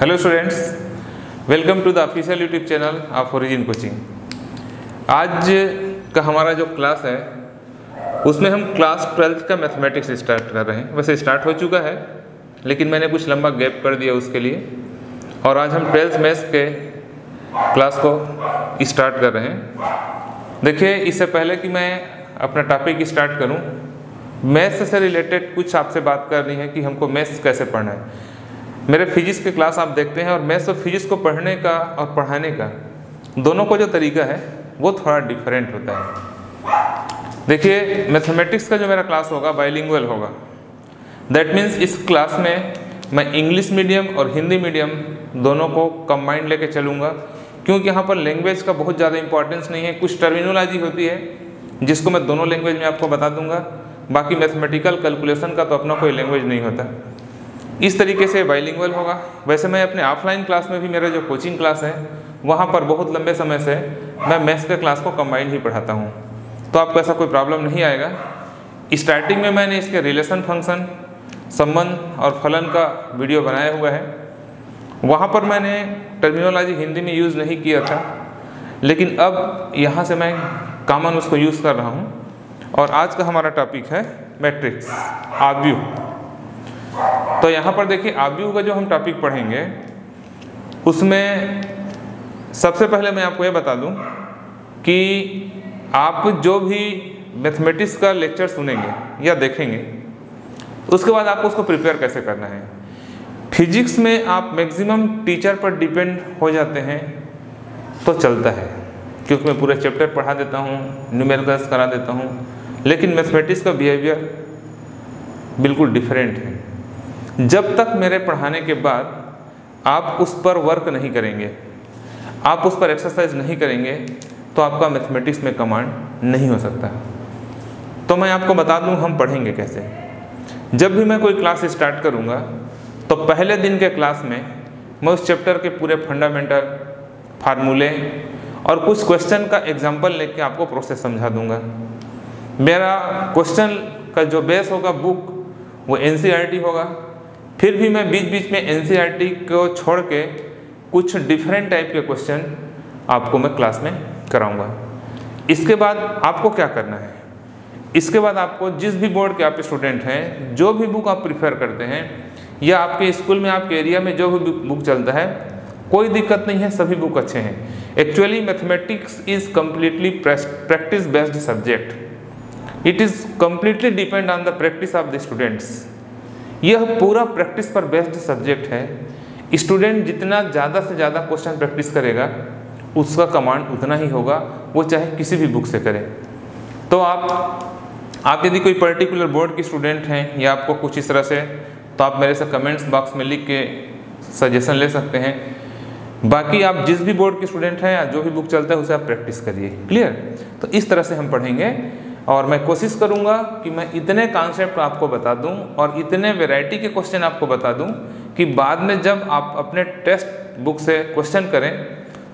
Hello students welcome to the official YouTube channel of Origin coaching आज का हमारा जो क्लास है, उसमें हम क्लास ट्वेल्थ का मैथमेटिक्स स्टार्ट कर रहे हैं। वैसे स्टार्ट हो चुका है, लेकिन मैंने कुछ लंबा गैप कर दिया उसके लिए। और आज हम ट्वेल्थ मैथ्स के क्लास को स्टार्ट कर रहे हैं। देखिए, इससे पहले कि मैं अपना टॉपिक स्टार्ट करूँ मैथ्स से रिलेटेड कुछ आपसे बात करनी है कि हमको मैथ्स कैसे पढ़ना है। मेरे फिजिक्स के क्लास आप देखते हैं और मैथ्स और फिजिक्स को पढ़ने का और पढ़ाने का, दोनों को जो तरीका है, वो थोड़ा डिफरेंट होता है। देखिए मैथमेटिक्स का जो मेरा क्लास होगा बाइलिंगुअल होगा। दैट मीन्स इस क्लास में मैं इंग्लिश मीडियम और हिंदी मीडियम दोनों को कंबाइंड लेके चलूँगा, क्योंकि यहाँ पर लैंग्वेज का बहुत ज़्यादा इंपॉर्टेंस नहीं है। कुछ टर्मिनोलॉजी होती है, जिसको मैं दोनों लैंग्वेज में आपको बता दूँगा। बाकी मैथमेटिकल कैलकुलेशन का तो अपना कोई लैंग्वेज नहीं होता। इस तरीके से बाइलिंगुअल होगा। वैसे मैं अपने ऑफलाइन क्लास में भी मेरा जो कोचिंग क्लास है, वहाँ पर बहुत लंबे समय से मैं मैथ्स के क्लास को कंबाइंड ही पढ़ाता हूँ। तो आपको ऐसा कोई प्रॉब्लम नहीं आएगा। स्टार्टिंग में मैंने इसके रिलेशन फ़ंक्शन संबंध और फलन का वीडियो बनाया हुआ है। वहाँ पर मैंने टर्मिनोलॉजी हिंदी में यूज़ नहीं किया था, लेकिन अब यहाँ से मैं कामन उसको यूज़ कर रहा हूँ। और आज का हमारा टॉपिक है मैट्रिक्स आव्यू तो यहाँ पर देखिए आव्यू का जो हम टॉपिक पढ़ेंगे, उसमें सबसे पहले मैं आपको ये बता दूँ कि आप जो भी मैथमेटिक्स का लेक्चर सुनेंगे या देखेंगे, उसके बाद आपको उसको प्रिपेयर कैसे करना है। फिजिक्स में आप मैक्सिमम टीचर पर डिपेंड हो जाते हैं तो चलता है। क्योंकि मैं पूरे चैप्टर पढ़ा देता हूँ न्यूमेरिकल्स करा देता हूँ, लेकिन मैथमेटिक्स का बिहेवियर बिल्कुल डिफरेंट है। जब तक मेरे पढ़ाने के बाद आप उस पर वर्क नहीं करेंगे, आप उस पर एक्सरसाइज नहीं करेंगे तो आपका मैथमेटिक्स में कमांड नहीं हो सकता। तो मैं आपको बता दूँ, हम पढ़ेंगे कैसे। जब भी मैं कोई क्लास स्टार्ट करूँगा तो पहले दिन के क्लास में मैं उस चैप्टर के पूरे फंडामेंटल फार्मूले और कुछ क्वेश्चन का एग्ज़ाम्पल लेके आपको प्रोसेस समझा दूँगा। मेरा क्वेश्चन का जो बेस होगा बुक वो एन होगा। फिर भी मैं बीच बीच में एन को छोड़ के कुछ डिफरेंट टाइप के क्वेश्चन आपको मैं क्लास में कराऊँगा। इसके बाद आपको क्या करना है? इसके बाद आपको जिस भी बोर्ड के आप स्टूडेंट हैं, जो भी बुक आप प्रिफर करते हैं, या आपके स्कूल में, आपके एरिया में जो भी बुक चलता है, कोई दिक्कत नहीं है, सभी बुक अच्छे हैं। Actually mathematics is completely practice based subject it is completely depend on the practice of the students यह पूरा प्रैक्टिस पर बेस्ड सब्जेक्ट है। स्टूडेंट जितना ज़्यादा से ज़्यादा क्वेश्चन प्रैक्टिस करेगा, उसका कमांड उतना ही होगा, वो चाहे किसी भी बुक से करें। तो आप आप यदि कोई पर्टिकुलर बोर्ड की स्टूडेंट हैं या आपको कुछ इस तरह से तो आप मेरे से कमेंट्स बॉक्स में लिख के सजेशन ले सकते हैं। बाकी आप जिस भी बोर्ड के स्टूडेंट हैं या जो भी बुक चलता है, उसे आप प्रैक्टिस करिए। क्लियर तो इस तरह से हम पढ़ेंगे। और मैं कोशिश करूँगा कि मैं इतने कॉन्सेप्ट आपको बता दूँ और इतने वैरायटी के क्वेश्चन आपको बता दूँ कि बाद में जब आप अपने टेक्स्ट बुक से क्वेश्चन करें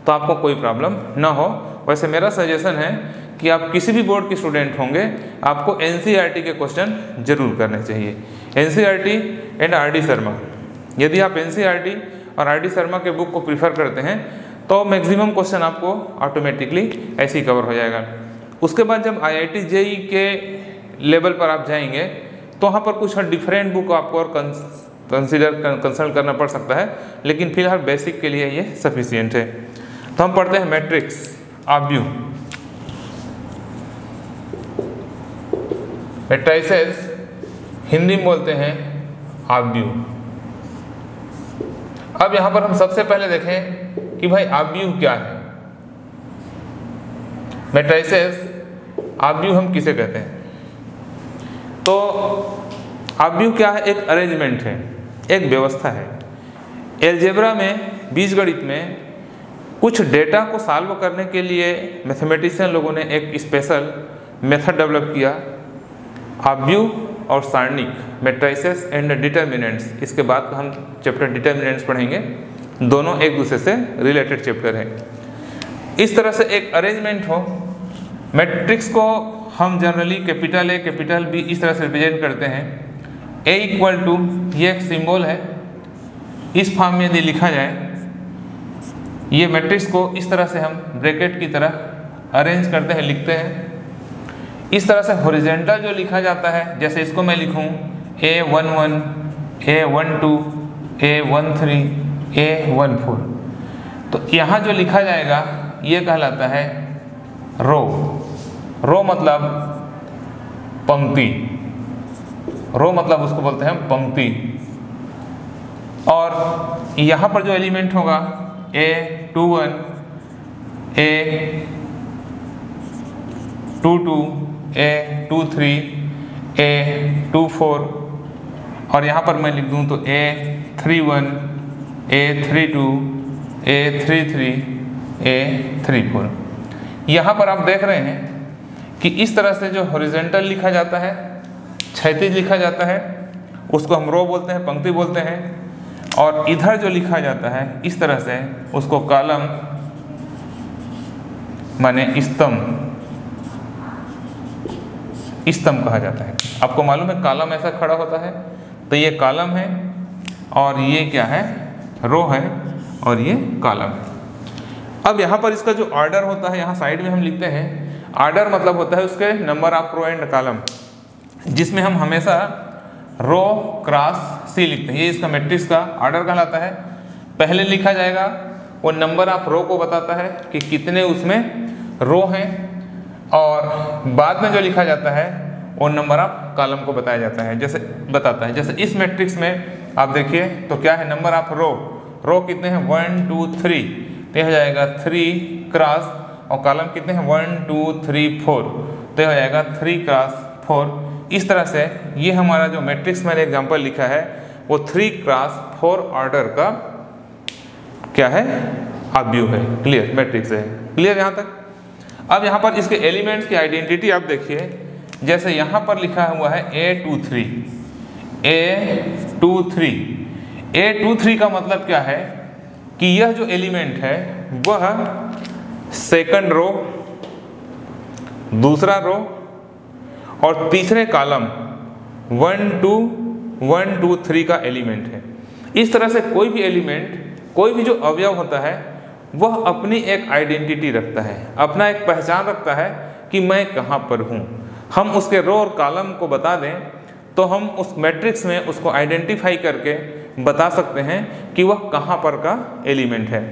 तो आपको कोई प्रॉब्लम ना हो। वैसे मेरा सजेशन है कि आप किसी भी बोर्ड के स्टूडेंट होंगे, आपको एन के क्वेश्चन ज़रूर करने चाहिए। N and R D Sharma यदि आप एन और आर डी शर्मा के बुक को प्रीफर करते हैं तो मैक्सिमम क्वेश्चन आपको ऑटोमेटिकली ऐसे ही कवर हो जाएगा। उसके बाद जब आई आई जेई के लेवल पर आप जाएँगे तो वहाँ पर कुछ डिफरेंट बुक आपको और कंसिडर कंसल्ट करना पड़ सकता है, लेकिन फ़िलहाल बेसिक के लिए ये सफिशियंट है। तो हम पढ़ते हैं मैट्रिक्स आब्यू मेट्राइसेस हिंदी में बोलते हैं आब्यू अब यहाँ पर हम सबसे पहले देखें कि भाई आब्यू क्या है। मैट्राइसेस आब्यू हम किसे कहते हैं? तो आब्यू क्या है? एक अरेंजमेंट है, एक व्यवस्था है। एलजेब्रा में, बीजगणित में कुछ डेटा को सॉल्व करने के लिए मैथमेटिशियन लोगों ने एक स्पेशल मेथड डेवलप किया आब्यू और सारणिक मेट्राइसेस एंड डिटर्मिनेंट्स इसके बाद हम चैप्टर डिटर्मिनेंट्स पढ़ेंगे। दोनों एक दूसरे से रिलेटेड चैप्टर हैं। इस तरह से एक अरेंजमेंट हो मैट्रिक्स को हम generally capital A, capital B इस तरह से रिप्रेजेंट करते हैं। ए इक्वल टू, ये एक सिंबल है। इस फॉर्म में यदि लिखा जाए, ये मैट्रिक्स को इस तरह से हम ब्रैकेट की तरह अरेंज करते हैं, लिखते हैं। इस तरह से हॉरिजेंटल जो लिखा जाता है, जैसे इसको मैं लिखूं A one one A one two A one three A one four. तो यहाँ जो लिखा जाएगा, ये कहलाता है रो। रो मतलब पंक्ति। रो मतलब उसको बोलते हैं पंक्ति। और यहाँ पर जो एलिमेंट होगा A two one A two two A two three A two four और यहाँ पर मैं लिख दूँ तो A three one A three two A three three A three four यहाँ पर आप देख रहे हैं कि इस तरह से जो हॉरिजेंटल लिखा जाता है, क्षैतिज लिखा जाता है, उसको हम रो बोलते हैं, पंक्ति बोलते हैं, और इधर जो लिखा जाता है, इस तरह से उसको कालम माने स्तंभ स्तंभ कहा जाता है। आपको मालूम है कॉलम ऐसा खड़ा होता है? तो ये कालम है, और ये क्या है? रो है, और ये कालम है। अब यहाँ पर इसका जो ऑर्डर होता है, यहाँ साइड में हम लिखते हैं ऑर्डर मतलब होता है उसके number of row and column जिसमें हम हमेशा रो क्रॉस सी लिखते हैं। ये इसका मैट्रिक्स का आर्डर कहलाता है। पहले लिखा जाएगा, वो नंबर ऑफ़ रो को बताता है कि कितने उसमें रो हैं। और बाद में जो लिखा जाता है, वो नंबर ऑफ़ कॉलम को बताया जाता है। जैसे बताता है, जैसे इस मैट्रिक्स में आप देखिए तो क्या है? नंबर ऑफ़ रो रो कितने हैं? वन टू थ्री तो यह जाएगा थ्री क्रॉस और कॉलम कितने हैं? वन टू थ्री फोर तो यह हो जाएगा थ्री क्रॉस फोर इस तरह से ये हमारा जो मैट्रिक्स मैंने एग्ज़ाम्पल लिखा है, वो थ्री क्रॉस फोर ऑर्डर का क्या है? आब्यू है. क्लियर मैट्रिक्स है. क्लियर यहाँ तक? अब यहाँ पर इसके एलिमेंट्स की आइडेंटिटी आप देखिए. जैसे यहाँ पर लिखा हुआ है A two three A two three A two three का मतलब क्या है? कि यह जो एलिमेंट है, वह सेकंड रो, दूसरा रो और तीसरे column one, two one, two, three का एलिमेंट है। इस तरह से कोई भी एलिमेंट, कोई भी जो अवयव होता है, वह अपनी एक आइडेंटिटी रखता है, अपना एक पहचान रखता है कि मैं कहाँ पर हूँ। हम उसके रो और कॉलम को बता दें तो हम उस मैट्रिक्स में उसको आइडेंटिफाई करके बता सकते हैं कि वह कहाँ पर का एलिमेंट है।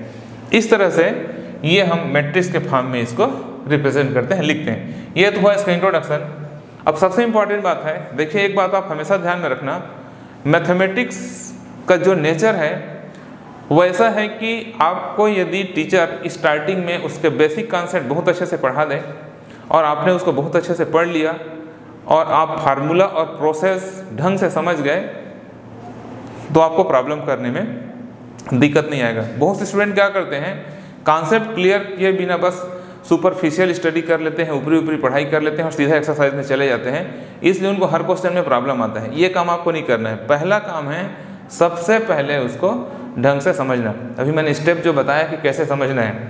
इस तरह से ये हम मैट्रिक्स के फॉर्म में इसको रिप्रेजेंट करते हैं, लिखते हैं। ये तो हुआ इसका इंट्रोडक्शन अब सबसे इंपॉर्टेंट बात है, देखिए एक बात आप हमेशा ध्यान में रखना मैथमेटिक्स का जो नेचर है, वो ऐसा है कि आपको यदि टीचर स्टार्टिंग में उसके बेसिक कॉन्सेप्ट बहुत अच्छे से पढ़ा दें, और आपने उसको बहुत अच्छे से पढ़ लिया, और आप फार्मूला और प्रोसेस ढंग से समझ गए तो आपको प्रॉब्लम करने में दिक्कत नहीं आएगा। बहुत से स्टूडेंट क्या करते हैं कॉन्सेप्ट क्लियर किए बिना बस सुपरफिशियल स्टडी कर लेते हैं, ऊपरी ऊपरी पढ़ाई कर लेते हैं और सीधा एक्सरसाइज में चले जाते हैं। इसलिए उनको हर क्वेश्चन में प्रॉब्लम आता है। ये काम आपको नहीं करना है। पहला काम है, सबसे पहले उसको ढंग से समझना। अभी मैंने स्टेप जो बताया कि कैसे समझना है।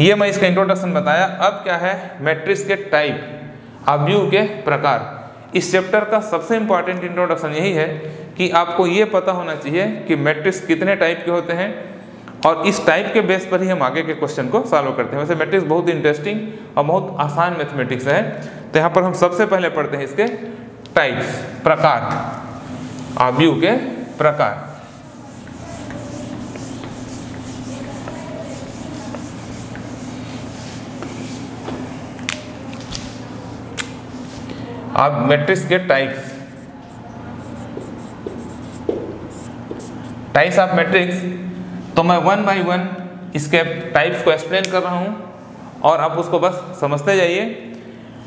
ये मैं इसका इंट्रोडक्शन बताया। अब क्या है? मैट्रिक्स के टाइप आब्यू के प्रकार। इस चैप्टर का सबसे इंपॉर्टेंट इंट्रोडक्शन यही है कि आपको ये पता होना चाहिए कि मैट्रिक्स कितने टाइप के होते हैं। और इस टाइप के बेस पर ही हम आगे के क्वेश्चन को सॉल्व करते हैं। वैसे मैट्रिक्स बहुत इंटरेस्टिंग और बहुत आसान मैथमेटिक्स है। तो यहाँ पर हम सबसे पहले पढ़ते हैं इसके टाइप्स प्रकार। आब्यू के प्रकार। अब मैट्रिक्स के टाइप्स टाइप्स ऑफ़ मैट्रिक्स तो मैं वन बाई वन इसके टाइप्स को एक्सप्लेन कर रहा हूँ और आप उसको बस समझते जाइए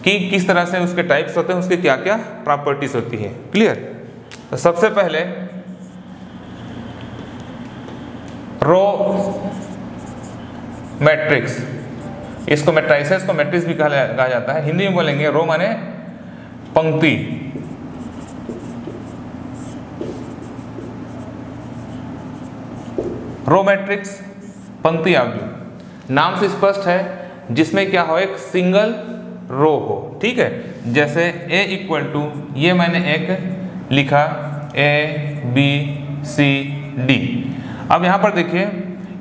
कि किस तरह से उसके टाइप्स होते हैं, उसके क्या क्या प्रॉपर्टीज़ होती है। क्लियर तो सबसे पहले रो मैट्रिक्स इसको मैट्राइसिस को मैट्रिक्स भी कहा जाता है। हिंदी में बोलेंगे रो माने पंक्ति। रो मैट्रिक्स पंक्ति आव्यूह नाम से स्पष्ट है, जिसमें क्या हो, एक सिंगल रो हो, ठीक है? जैसे ए इक्वल टू ये मैंने एक लिखा ए बी सी डी अब यहाँ पर देखिए,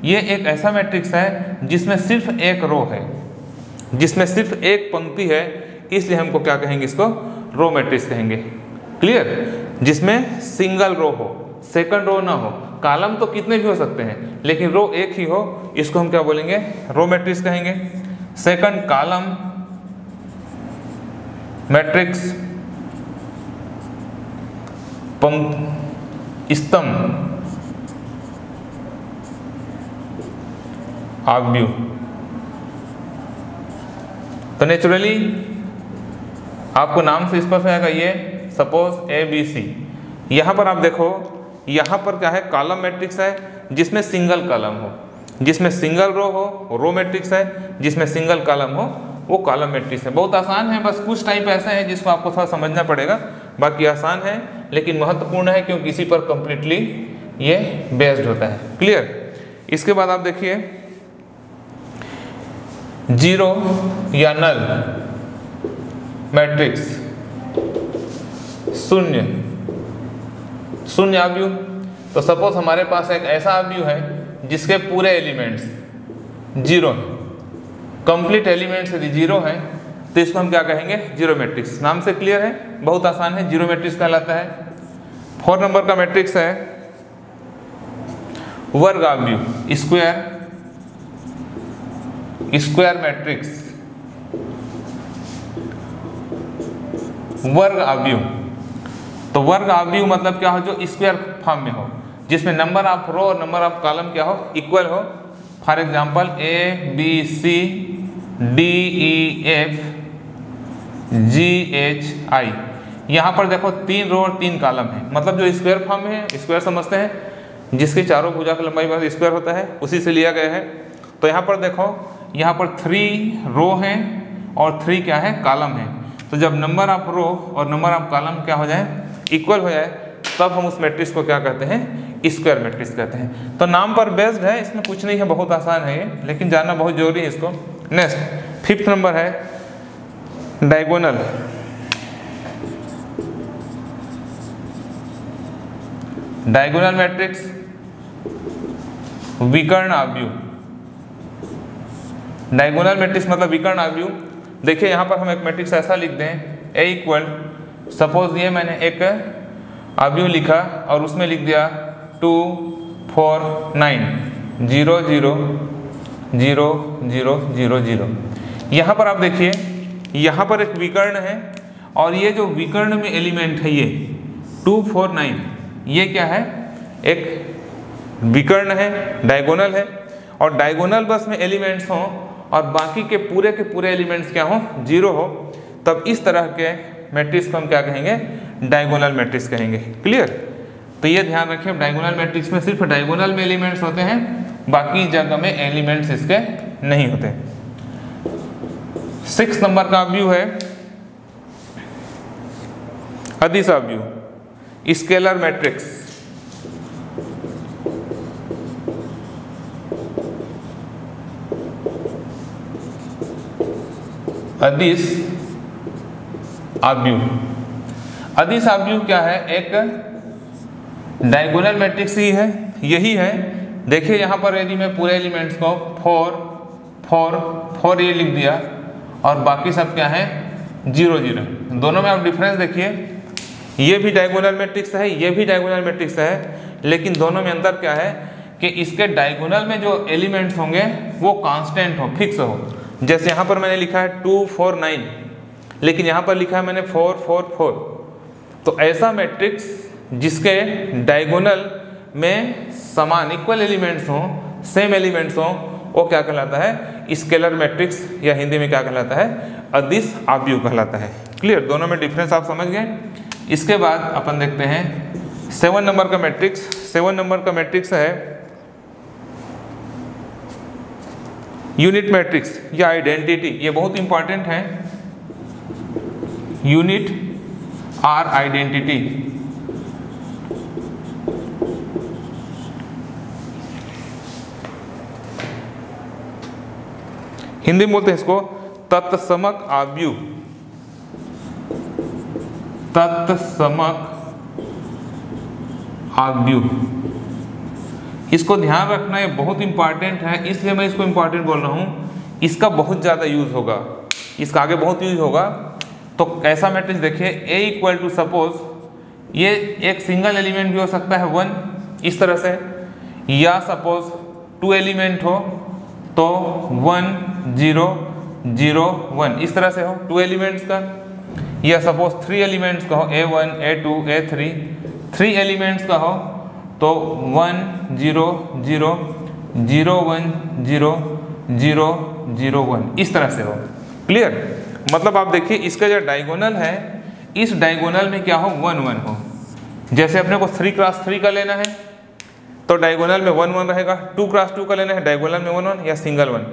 ये एक ऐसा मैट्रिक्स है, जिसमें सिर्फ़ एक रो है। जिसमें सिर्फ़ एक पंक्ति है, इसलिए हमको क्या कहेंगे इसको? रो मैट्रिक्स कहेंगे। क्लियर जिसमें सिंगल रो हो सेकंड रो ना हो। कॉलम तो कितने भी हो सकते हैं, लेकिन रो एक ही हो, इसको हम क्या बोलेंगे? रो मैट्रिक्स कहेंगे। सेकंड कॉलम मैट्रिक्स स्तंभ आव्यू तो नेचुरली आपको नाम से स्पष्ट आएगा ये सपोज़ ए बी सी यहाँ पर आप देखो यहाँ पर क्या है कॉलम मैट्रिक्स है, जिसमें सिंगल कॉलम हो। जिसमें सिंगल रो हो रो मैट्रिक्स है, जिसमें सिंगल कॉलम हो, वो कॉलम मैट्रिक्स है। बहुत आसान है, बस कुछ टाइप ऐसे हैं जिसको आपको थोड़ा समझना पड़ेगा। बाकी आसान है, लेकिन महत्वपूर्ण है क्योंकि इसी पर कंप्लीटली ये बेस्ड होता है। क्लियर इसके बाद आप देखिए ज़ीरो या नल मैट्रिक्स शून्य। शून्य आव्यू तो सपोज़ हमारे पास एक ऐसा आव्यू है, जिसके पूरे एलिमेंट्स ज़ीरो हैं। कंप्लीट एलिमेंट्स यदि ज़ीरो हैं। तो इसको हम क्या कहेंगे? ज़ीरो मैट्रिक्स नाम से क्लियर है? बहुत आसान है। ज़ीरो मैट्रिक्स कहलाता है। फोर नंबर का मैट्रिक्स है। वर्ग आव्यू स्क्वायर स्क्वायर मैट्रिक्स वर्ग आव्यू तो वर्ग आव्यू मतलब क्या हो? जो स्क्वायर फॉर्म में हो। जिसमें नंबर ऑफ़ रो और नंबर ऑफ़ कॉलम क्या हो? इक्वल हो। For example A B C D E F G H I यहाँ पर देखो, तीन रो और तीन कॉलम है। मतलब जो स्क्वायर फॉर्म में है स्क्वायर समझते हैं। जिसकी चारों भुजा की लंबाई बस स्क्वायर होता है, उसी से लिया गया है। तो यहाँ पर देखो, यहाँ पर थ्री रो हैं और थ्री क्या है? कॉलम है। तो जब नंबर ऑफ़ रो और नंबर ऑफ़ कॉलम क्या हो जाए? इक्वल हो जाए, तब हम उस मैट्रिक्स को क्या कहते हैं? स्क्वायर मैट्रिक्स कहते हैं। तो नाम पर बेस्ड है, इसमें कुछ नहीं है, बहुत आसान है ये, लेकिन जानना बहुत ज़रूरी है इसको। नेक्स्ट फिफ्थ नंबर है डायगोनल डायगोनल मैट्रिक्स विकर्ण आव्यू डायगोनल मैट्रिक्स मतलब विकर्ण आव्यू देखिए, यहाँ पर हम एक मैट्रिक्स ऐसा लिख दें ए इक्वल सपोज़ ये मैंने एक आव्यू लिखा और उसमें लिख दिया two four nine, zero zero zero zero zero zero. यहाँ पर आप देखिए, यहाँ पर एक विकर्ण है और ये जो विकर्ण में एलिमेंट है ये, टू फोर नाइन, ये क्या है? एक विकर्ण है डायगोनल है और डायगोनल बस में एलिमेंट्स हों और बाकी के पूरे के पूरे एलिमेंट्स क्या हो? ज़ीरो हो। तब इस तरह के मैट्रिक्स को हम क्या कहेंगे? डायगोनल मैट्रिक्स कहेंगे। क्लियर तो ये ध्यान रखें डायगोनल मैट्रिक्स में सिर्फ़ डायगोनल में एलिमेंट्स होते हैं, बाकी जगह में एलिमेंट्स इसके नहीं होते। सिक्स नंबर का व्यू है। अदिशा व्यू स्केलर मैट्रिक्स अदिश आव्यू अदिश आव्यू क्या है? एक डायगोनल मैट्रिक्स ही है, यही है। देखिए यहाँ पर यदि मैं पूरे एलिमेंट्स को फोर फोर फोर ये लिख दिया, और बाकी सब क्या है? ज़ीरो ज़ीरो दोनों में आप डिफरेंस देखिए। ये भी डायगोनल मैट्रिक्स है, ये भी डायगोनल मैट्रिक्स है, लेकिन दोनों में अंतर क्या है कि इसके डायगोनल में जो एलिमेंट्स होंगे, वो कांस्टेंट हो फिक्स हो। जैसे यहाँ पर मैंने लिखा है टू फोर नाइन लेकिन यहाँ पर लिखा है मैंने फोर फोर फोर। तो ऐसा मैट्रिक्स जिसके डायगोनल में समान इक्वल एलिमेंट्स हों सेम एलिमेंट्स हों, वो क्या कहलाता है? स्केलर मैट्रिक्स या हिंदी में क्या कहलाता है? अदिश आव्यू कहलाता है। क्लियर दोनों में डिफरेंस आप समझ गए? इसके बाद अपन देखते हैं। सेवन नंबर का मैट्रिक्स सेवन नंबर का मैट्रिक्स है यूनिट मैट्रिक्स या आइडेंटिटी ये बहुत इंपॉर्टेंट है। यूनिट आर आइडेंटिटी हिंदी में बोलते हैं इसको तत्समक आव्यू। तत्समक आव्यू। इसको ध्यान रखना ये बहुत इंपॉर्टेंट है, इसलिए मैं इसको इंपॉर्टेंट बोल रहा हूँ। इसका बहुत ज़्यादा यूज़ होगा। इसका आगे बहुत यूज़ होगा। तो ऐसा मैट्रिक्स देखिए ए इक्वल टू सपोज़ ये एक सिंगल एलिमेंट भी हो सकता है वन इस तरह से। या सपोज़ टू एलिमेंट हो तो वन ज़ीरो ज़ीरो वन इस तरह से हो टू एलिमेंट्स का। या सपोज़ थ्री एलिमेंट्स का हो A one A two A three three elements का हो तो one zero zero zero one zero zero zero one इस तरह से हो। क्लियर मतलब आप देखिए, इसका जो डायगोनल है, इस डायगोनल में क्या हो? वन वन हो। जैसे अपने को थ्री क्रॉस थ्री का लेना है तो डायगोनल में वन वन रहेगा। टू क्रॉस टू का लेना है डायगोनल में वन वन या सिंगल वन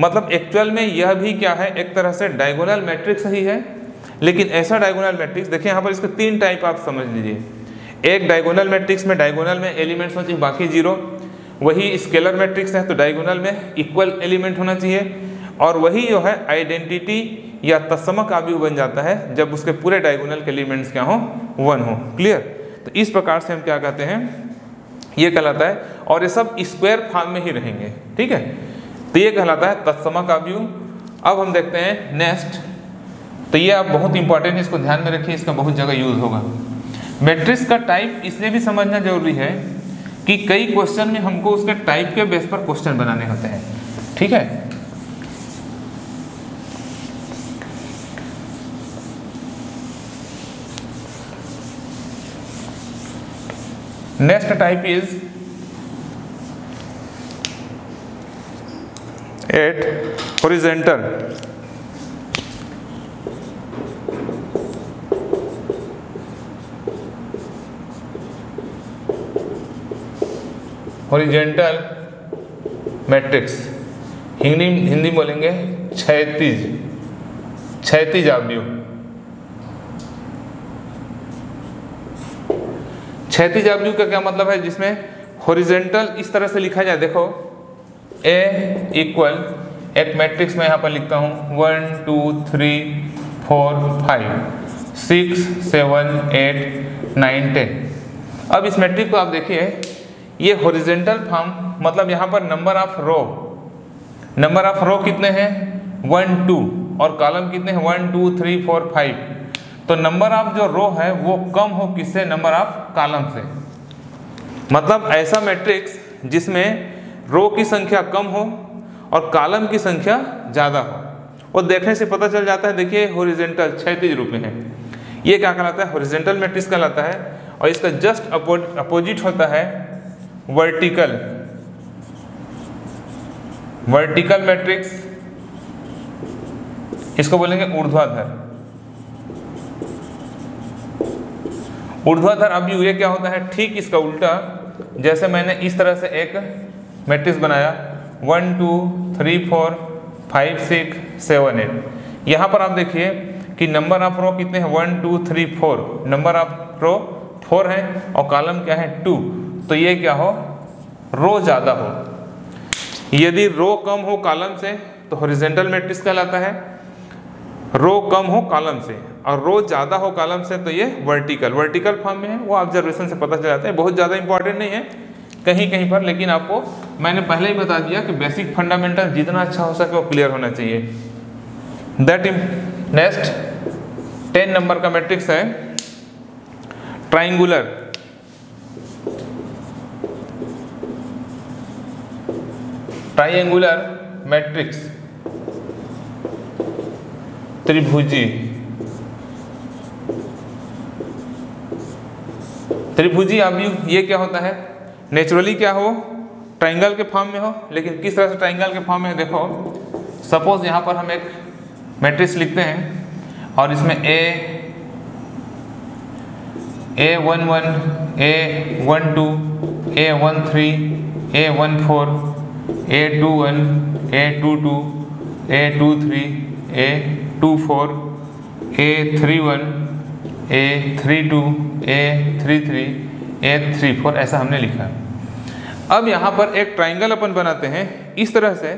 मतलब एक्चुअल में यह भी क्या है? एक तरह से डायगोनल मैट्रिक्स ही है, लेकिन ऐसा डायगोनल मैट्रिक्स देखिए यहाँ पर इसके तीन टाइप आप समझ लीजिए। एक डायगोनल मैट्रिक्स में डायगोनल में एलिमेंट्स होना चाहिए, बाकी ज़ीरो वही स्केलर मैट्रिक्स है तो डायगोनल में इक्वल एलिमेंट होना चाहिए। और वही जो है आइडेंटिटी या तत्समक काव्य बन जाता है जब उसके पूरे डायगोनल के एलिमेंट्स क्या हो? वन हो। क्लियर तो इस प्रकार से हम क्या कहते हैं? ये कहलाता है और ये सब स्क्वायर फॉर्म में ही रहेंगे। ठीक है? तो ये कहलाता है तत्समक काव्य अब हम देखते हैं नेक्स्ट तो ये आप बहुत इंपॉर्टेंट है, इसको ध्यान में रखिए, इसका बहुत जगह यूज़ होगा। मैट्रिक्स का टाइप इसलिए भी समझना ज़रूरी है कि कई क्वेश्चन में हमको उसके टाइप के बेस पर क्वेश्चन बनाने होते हैं। ठीक है? Next type is at horizontal. Horizontal matrix Hindi Hindi बोलेंगे छैतीज छैतीज आव्यूह। क्षैतिज आव्यूह का क्या मतलब है, जिसमें हॉरिजेंटल इस तरह से लिखा जाए, देखो ए इक्वल एक मैट्रिक्स में यहाँ पर लिखता हूँ one two three four five six seven eight nine ten अब इस मैट्रिक को आप देखिए, ये हॉरिजेंटल फॉर्म मतलब यहाँ पर number of row number of row कितने हैं? वन टू और कॉलम कितने हैं? One two three four five तो नंबर ऑफ़ जो रो है, वो कम हो किससे? नंबर ऑफ़ कॉलम से। मतलब ऐसा मैट्रिक्स जिसमें रो की संख्या कम हो और कॉलम की संख्या ज़्यादा हो। और देखने से पता चल जाता है, देखिए होरिजेंटल क्षैतिज रूप में है। ये क्या कहलाता है? होरिजेंटल मैट्रिक्स कहलाता है और इसका जस्ट अपोजिट होता है वर्टिकल वर्टिकल मैट्रिक्स इसको बोलेंगे ऊर्ध्वाधर। ऊर्ध्वाधर अब ये क्या होता है? ठीक इसका उल्टा। जैसे मैंने इस तरह से एक मैट्रिक्स बनाया। One two three four five six seven eight यहाँ पर आप देखिए कि नंबर ऑफ़ रो कितने हैं? One two three four number of row four है और कॉलम क्या है? टू तो ये क्या हो? रो ज़्यादा हो। यदि रो कम हो कॉलम से तो हॉरिजेंटल मैट्रिक्स कहलाता है। रो कम हो कॉलम से। और रो ज़्यादा हो कॉलम से तो ये वर्टिकल वर्टिकल फॉर्म में है, वो ऑब्जर्वेशन से पता चल जाता है। बहुत ज़्यादा इंपॉर्टेंट नहीं है, कहीं कहीं पर, लेकिन आपको मैंने पहले ही बता दिया कि बेसिक फंडामेंटल जितना अच्छा हो सके वो क्लियर होना चाहिए। दैट नेक्स्ट टेन नंबर का मैट्रिक्स है। ट्राइंगुलर ट्राइंगुलर मैट्रिक्स त्रिभुजी. त्रिभुजी आव्यूह ये क्या होता है? नेचुरली क्या हो? ट्राइंगल के फॉर्म में हो। लेकिन किस तरह से ट्राइंगल के फॉर्म में? देखो सपोज़ यहाँ पर हम एक मैट्रिक्स लिखते हैं और इसमें A A one one A one two A one three A one four A two one A two two A two three A two four A three one A three two A three three A three four ऐसा हमने लिखा। अब यहाँ पर एक triangle अपन बनाते हैं। इस तरह से,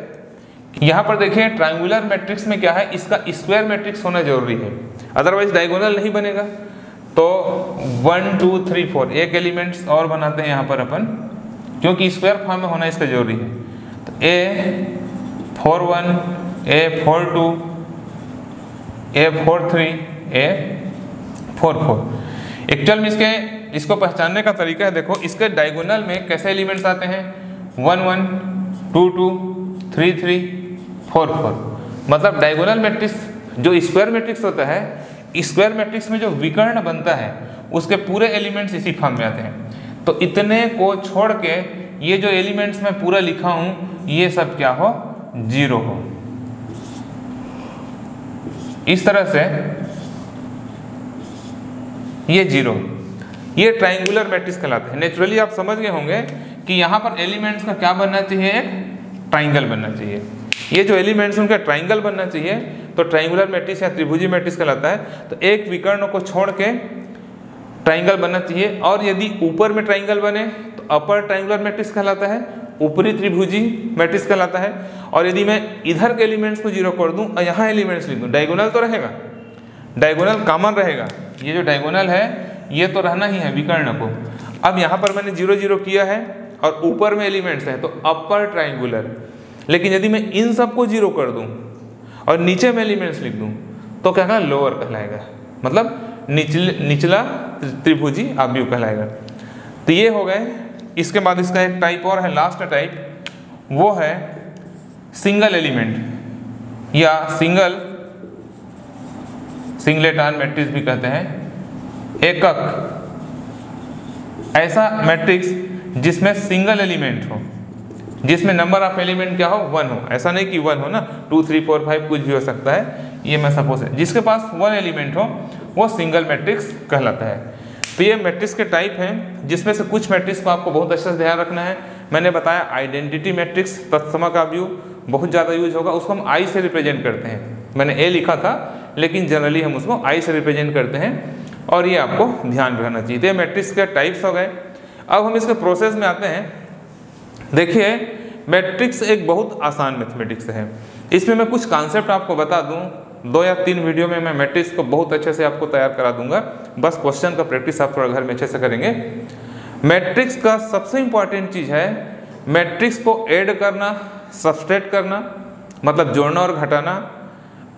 यहाँ पर देखिए ट्राइंगुलर मैट्रिक्स में क्या है? इसका स्क्वायर मैट्रिक्स होना ज़रूरी है। अदरवाइज़ डायगोनल नहीं बनेगा। तो वन टू थ्री फोर एक एलिमेंट्स और बनाते हैं यहाँ पर अपन। क्योंकि स्क्वायर फॉर्म में होना इसका ज़रूरी है। तो A four one A four two A four three A four four. Actual में इसके, इसको पहचानने का तरीका है, देखो, इसके डायगोनल में कैसे एलिमेंट्स आते हैं? One one, two two, three three, four four. मतलब डायगोनल मैट्रिक्स जो स्क्वायर मैट्रिक्स होता है स्क्वायर मैट्रिक्स में जो विकर्ण बनता है, उसके पूरे एलिमेंट्स इसी फॉर्म में आते हैं। तो इतने को छोड़ के ये जो एलिमेंट्स मैं पूरा लिखा हूँ, ये सब क्या हो? ज़ीरो हो। इस तरह से ये ज़ीरो। ये ट्राइंगुलर मैट्रिक्स कहलाते हैं। नेचुरली आप समझ गए होंगे कि यहाँ पर एलिमेंट्स का क्या बनना चाहिए? एक ट्राइंगल बनना चाहिए। ये जो एलिमेंट्स उनका ट्राइंगल बनना चाहिए। तो ट्राइंगुलर मैट्रिक्स या त्रिभुजी मैट्रिक्स कहलाता है। तो एक विकर्ण को छोड़ के ट्राइंगल बनना चाहिए। और यदि ऊपर में ट्राइंगल बने तो अपर ट्राइंगुलर मैट्रिक्स कहलाता है। ऊपरी त्रिभुजी मैट्रिक्स कहलाता है। और यदि मैं इधर के एलिमेंट्स को ज़ीरो कर दूँ, और यहाँ एलिमेंट्स लिख दूँ डायगोनल तो रहेगा। डायगोनल कॉमन रहेगा। ये जो डायगोनल है, ये तो रहना ही है विकर्ण को। अब यहाँ पर मैंने ज़ीरो ज़ीरो किया है और ऊपर में एलिमेंट्स हैं तो अपर ट्राइंगुलर लेकिन यदि मैं इन सबको ज़ीरो कर दूँ और नीचे में एलिमेंट्स लिख दूँ तो क्या कहना लोअर कहलाएगा। मतलब निचले, निचला त्रिभुजी आव्यूह कहलाएगा। तो ये हो गए। इसके बाद इसका एक टाइप और है लास्ट टाइप वो है सिंगल एलिमेंट या सिंगल सिंगलेट आन मैट्रिक्स भी कहते हैं। एकक। ऐसा मैट्रिक्स जिसमें सिंगल एलिमेंट हो, जिसमें नंबर ऑफ़ एलिमेंट क्या हो? वन हो। ऐसा नहीं कि वन हो ना। टू, थ्री, फोर, फाइव, कुछ भी हो सकता है। ये मैं सपोज़ है। जिसके पास वन एलिमेंट हो, वो सिंगल मैट्रिक्स कहलाता है। तो ये मैट्रिक्स के टाइप हैं, जिसमें से कुछ मैट्रिक्स को आपको बहुत अच्छे से ध्यान रखना है। मैंने बताया आइडेंटिटी मैट्रिक्स, तत्समा का व्यू, बहुत ज़्यादा यूज़ होगा। उसको हम आई से रिप्रेजेंट करते हैं। मैंने ए लिखा था लेकिन जनरली हम उसको आई से रिप्रेजेंट करते हैं और ये आपको ध्यान रखना चाहिए। तो मैट्रिक्स के टाइप्स हो गए। अब हम इसके प्रोसेस में आते हैं। देखिए मैट्रिक्स एक बहुत आसान मैथमेटिक्स है। इसमें मैं कुछ कॉन्सेप्ट आपको बता दूँ। दो या तीन वीडियो में मैं मैट्रिक्स को बहुत अच्छे से आपको तैयार करा दूँगा। बस क्वेश्चन का प्रैक्टिस आप थोड़ा घर में अच्छे से करेंगे। मैट्रिक्स का सबसे इंपॉर्टेंट चीज़ है मैट्रिक्स को ऐड करना सब्सट्रेट करना मतलब जोड़ना और घटाना।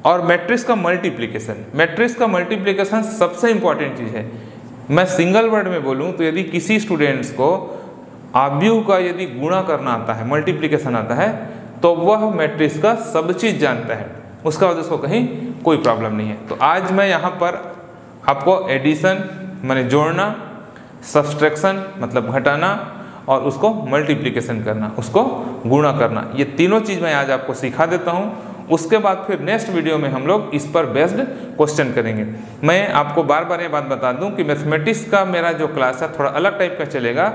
और मैट्रिक्स का मल्टीप्लिकेशन मैट्रिक्स का मल्टीप्लिकेशन सबसे इंपॉर्टेंट चीज़ है। मैं सिंगल वर्ड में बोलूँ तो यदि किसी स्टूडेंट्स को आव्यूह का यदि गुणा करना आता है मल्टीप्लिकेशन आता है तो वह मैट्रिक्स का सब चीज़ जानता है। उसका वजह उसको कहीं कोई प्रॉब्लम नहीं है। तो आज मैं यहाँ पर आपको एडिशन मैंने जोड़ना सब्सट्रैक्शन मतलब घटाना और उसको मल्टीप्लिकेशन करना, उसको गुणा करना। ये तीनों चीज़ मैं आज आपको सिखा देता हूँ उसके बाद फिर नेक्स्ट वीडियो में हम लोग इस पर बेस्ड क्वेश्चन करेंगे। मैं आपको बार बार ये बात बता दूँ कि मैथमेटिक्स का मेरा जो क्लास है, थोड़ा अलग टाइप का चलेगा।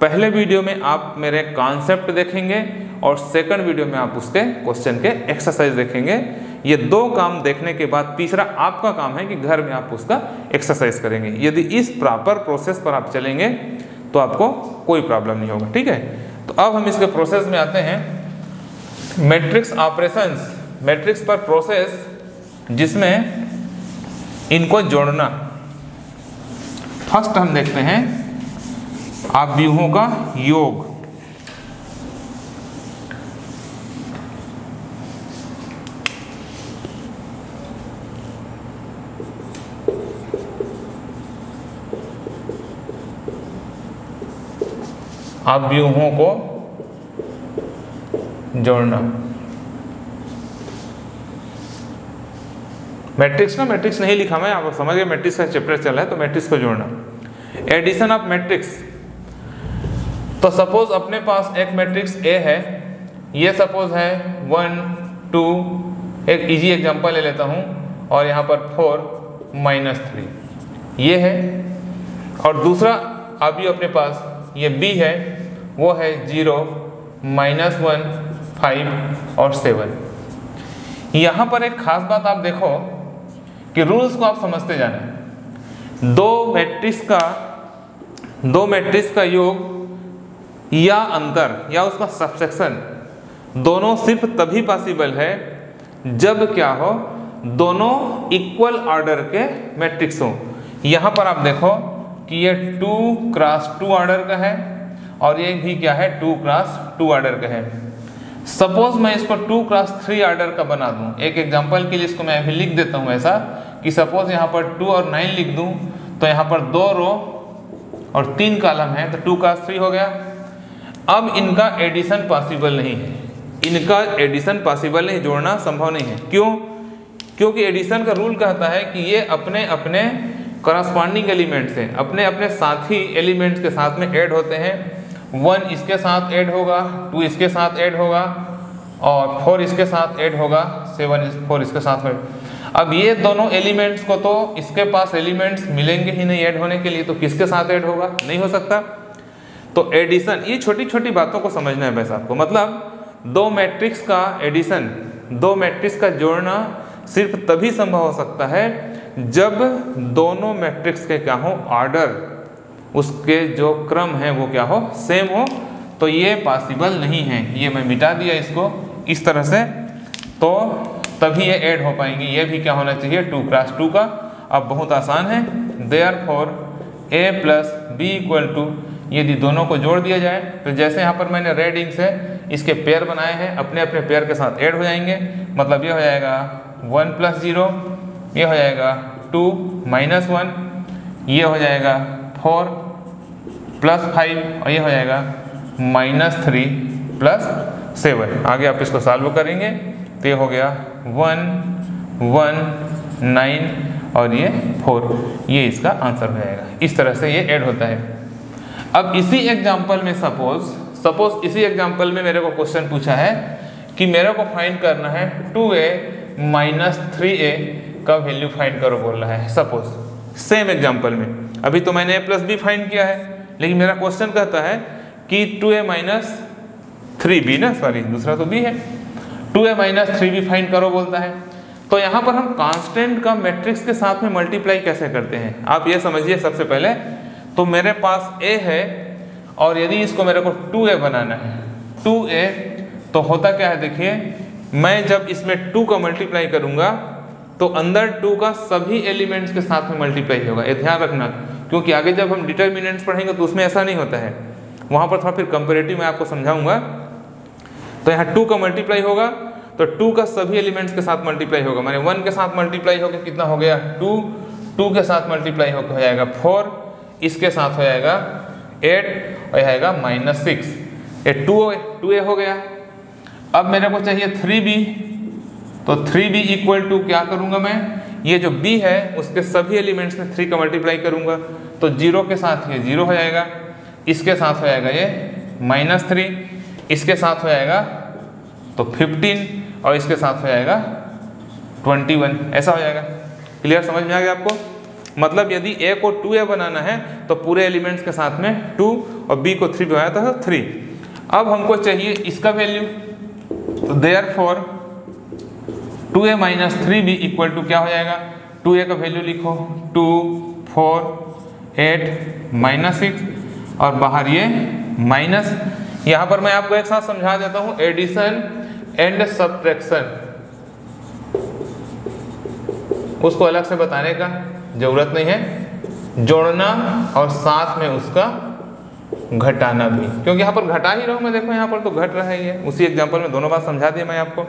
पहले वीडियो में आप मेरे कॉन्सेप्ट देखेंगे और सेकंड वीडियो में आप उसके क्वेश्चन के एक्सरसाइज देखेंगे। ये दो काम देखने के बाद तीसरा आपका काम है कि घर में आप उसका एक्सरसाइज करेंगे। यदि इस प्रॉपर प्रोसेस पर आप चलेंगे तो आपको कोई प्रॉब्लम नहीं होगा, ठीक है? तो अब हम इसके प्रोसेस में आते हैं। मैट्रिक्स ऑपरेशंस मैट्रिक्स पर प्रोसेस जिसमें इनको जोड़ना। फ़र्स्ट हम देखते हैं आप व्यूहों का योग। आप व्यूहों को जोड़ना। मैट्रिक्स ना मैट्रिक्स नहीं लिखा मैं, आप समझ गए मैट्रिक्स का चैप्टर चला है तो मैट्रिक्स को जोड़ना। एडिशन ऑफ़ मैट्रिक्स तो सपोज़ अपने पास एक मैट्रिक्स ए है, ये सपोज़ है वन टू एक इजी एग्जांपल ले लेता हूँ, और यहाँ पर फोर माइनस थ्री ये है, और दूसरा, अभी अपने पास ये बी है, वो है ज़ीरो माइनस वन फाइव और सेवन यहाँ पर एक खास बात आप देखो कि रूल्स को आप समझते जाना दो मैट्रिक्स का, दो मैट्रिक्स का योग या अंतर या उसका सबसेक्शन दोनों सिर्फ़ तभी पॉसिबल है जब क्या हो, दोनों इक्वल ऑर्डर के मैट्रिक्स हो। यहाँ पर आप देखो कि ये टू क्रॉस टू ऑर्डर का है और ये भी क्या है टू क्रॉस टू ऑर्डर का है। सपोज़ मैं इसको टू क्रॉस थ्री ऑर्डर का बना दूँ। एक एग्जांपल के लिए इसको मैं अभी लिख देता हूँ ऐसा। कि सपोज़ यहाँ पर टू और नाइन लिख दूँ तो यहाँ पर दो रो और तीन कॉलम है तो टू का थ्री हो गया। अब इनका एडिशन पॉसिबल नहीं है। इनका एडिशन पॉसिबल नहीं, जोड़ना संभव नहीं है। क्यों? क्योंकि एडिशन का रूल कहता है कि ये अपने अपने करस्पॉन्डिंग एलिमेंट से अपने अपने साथी एलिमेंट्स के साथ में ऐड होते हैं। वन इसके साथ ऐड होगा टू इसके साथ ऐड होगा, और फोर इसके साथ ऐड होगा सेवन फोर इसके साथ में अब ये दोनों एलिमेंट्स को तो इसके पास एलिमेंट्स मिलेंगे ही नहीं ऐड होने के लिए तो किसके साथ ऐड होगा? नहीं हो सकता। तो एडिशन, ये छोटी छोटी बातों को समझना है वैसे आपको। मतलब दो मैट्रिक्स का एडिशन, दो मैट्रिक्स का जोड़ना सिर्फ़ तभी संभव हो सकता है जब दोनों मैट्रिक्स के क्या हो, ऑर्डर, उसके जो क्रम है वो क्या हो, सेम हो। तो ये पॉसिबल नहीं है। ये मैं मिटा दिया इसको इस तरह से। तो तभी ये ऐड हो पाएँगी। ये भी क्या होना चाहिए? टू क्रॉस टू का। अब बहुत आसान है। Therefore A plus B equal to यदि दोनों को जोड़ दिया जाए तो जैसे यहाँ पर मैंने रेड इंक से इसके पेयर बनाए हैं, अपने अपने पेयर के साथ ऐड हो जाएँगे। मतलब ये हो जाएगा वन प्लस ज़ीरो ये हो जाएगा टू माइनस वन ये हो जाएगा फोर प्लस फाइव और ये हो जाएगा माइनस थ्री प्लस सेवन आगे आप इसको सॉल्व करेंगे तो ये हो गया वन वन, नाइन और ये फोर। ये इसका आंसर हो जाएगा। इस तरह से ये ऐड होता है। अब इसी एग्ज़ाम्पल में सपोज़ सपोज़ इसी एग्ज़ाम्पल में मेरे को क्वेश्चन पूछा है कि मेरे को फाइंड करना है two A minus three A का वैल्यू फाइंड करो बोल रहा है। सपोज़ सेम एग्ज़ाम्पल में। अभी तो मैंने ए प्लस बी फाइंड किया है, लेकिन मेरा क्वेश्चन कहता है कि two A minus three B ना? सॉरी दूसरा तो बी है। टू ए माइनस थ्री भी फाइंड करो बोलता है। तो यहाँ पर हम कांस्टेंट का मैट्रिक्स के साथ में मल्टीप्लाई कैसे करते हैं? आप ये समझिए सबसे पहले। तो मेरे पास ए है और यदि इसको मेरे को टू ए बनाना है, टू ए तो होता क्या है देखिए, मैं जब इसमें टू का मल्टीप्लाई करूँगा तो अंदर टू का सभी एलिमेंट्स के साथ में मल्टीप्लाई होगा। ये ध्यान रखना, क्योंकि आगे जब हम डिटर्मिनेंट्स पढ़ेंगे तो उसमें ऐसा नहीं होता है। वहाँ पर थोड़ा फिर कंपेरेटिव मैं आपको समझाऊँगा। तो यहाँ टू का मल्टीप्लाई होगा तो टू का सभी एलिमेंट्स के साथ मल्टीप्लाई होगा। मैंने वन के साथ मल्टीप्लाई होकर कितना हो गया? टू टू के साथ मल्टीप्लाई होकर हो जाएगा फोर इसके साथ हो जाएगा एट और आएगा माइनस सिक्स ये टू टू ए हो गया। अब मेरे को चाहिए थ्री बी तो थ्री बी इक्वल टू क्या करूँगा मैं? ये जो बी है, उसके सभी एलिमेंट्स में थ्री का मल्टीप्लाई करूँगा। तो ज़ीरो के साथ ये ज़ीरो हो जाएगा। इसके साथ हो जाएगा ये माइनस थ्री इसके साथ हो जाएगा तो फिफ्टीन और इसके साथ हो जाएगा ट्वेंटी वन ऐसा हो जाएगा। क्लियर समझ में आ गया आपको? मतलब यदि ए को टू ए बनाना है तो पूरे एलिमेंट्स के साथ में टू और बी को थ्री बनाया था थ्री अब हमको चाहिए इसका वैल्यू तो therefore two A minus three B equal to क्या हो जाएगा? टू ए का वैल्यू लिखो। Two four eight minus six और बाहर ये माइनस यहाँ पर मैं आपको एक साथ समझा देता हूँ एडिशन एंड सब्ट्रैक्शन उसको अलग से बताने का ज़रूरत नहीं है, जोड़ना और साथ में उसका घटाना भी। क्योंकि यहाँ पर घटा ही रहा हूँ मैं, देखो यहाँ पर तो घट रहा ही है। उसी एग्ज़ाम्पल में दोनों बात समझा दिया मैं आपको।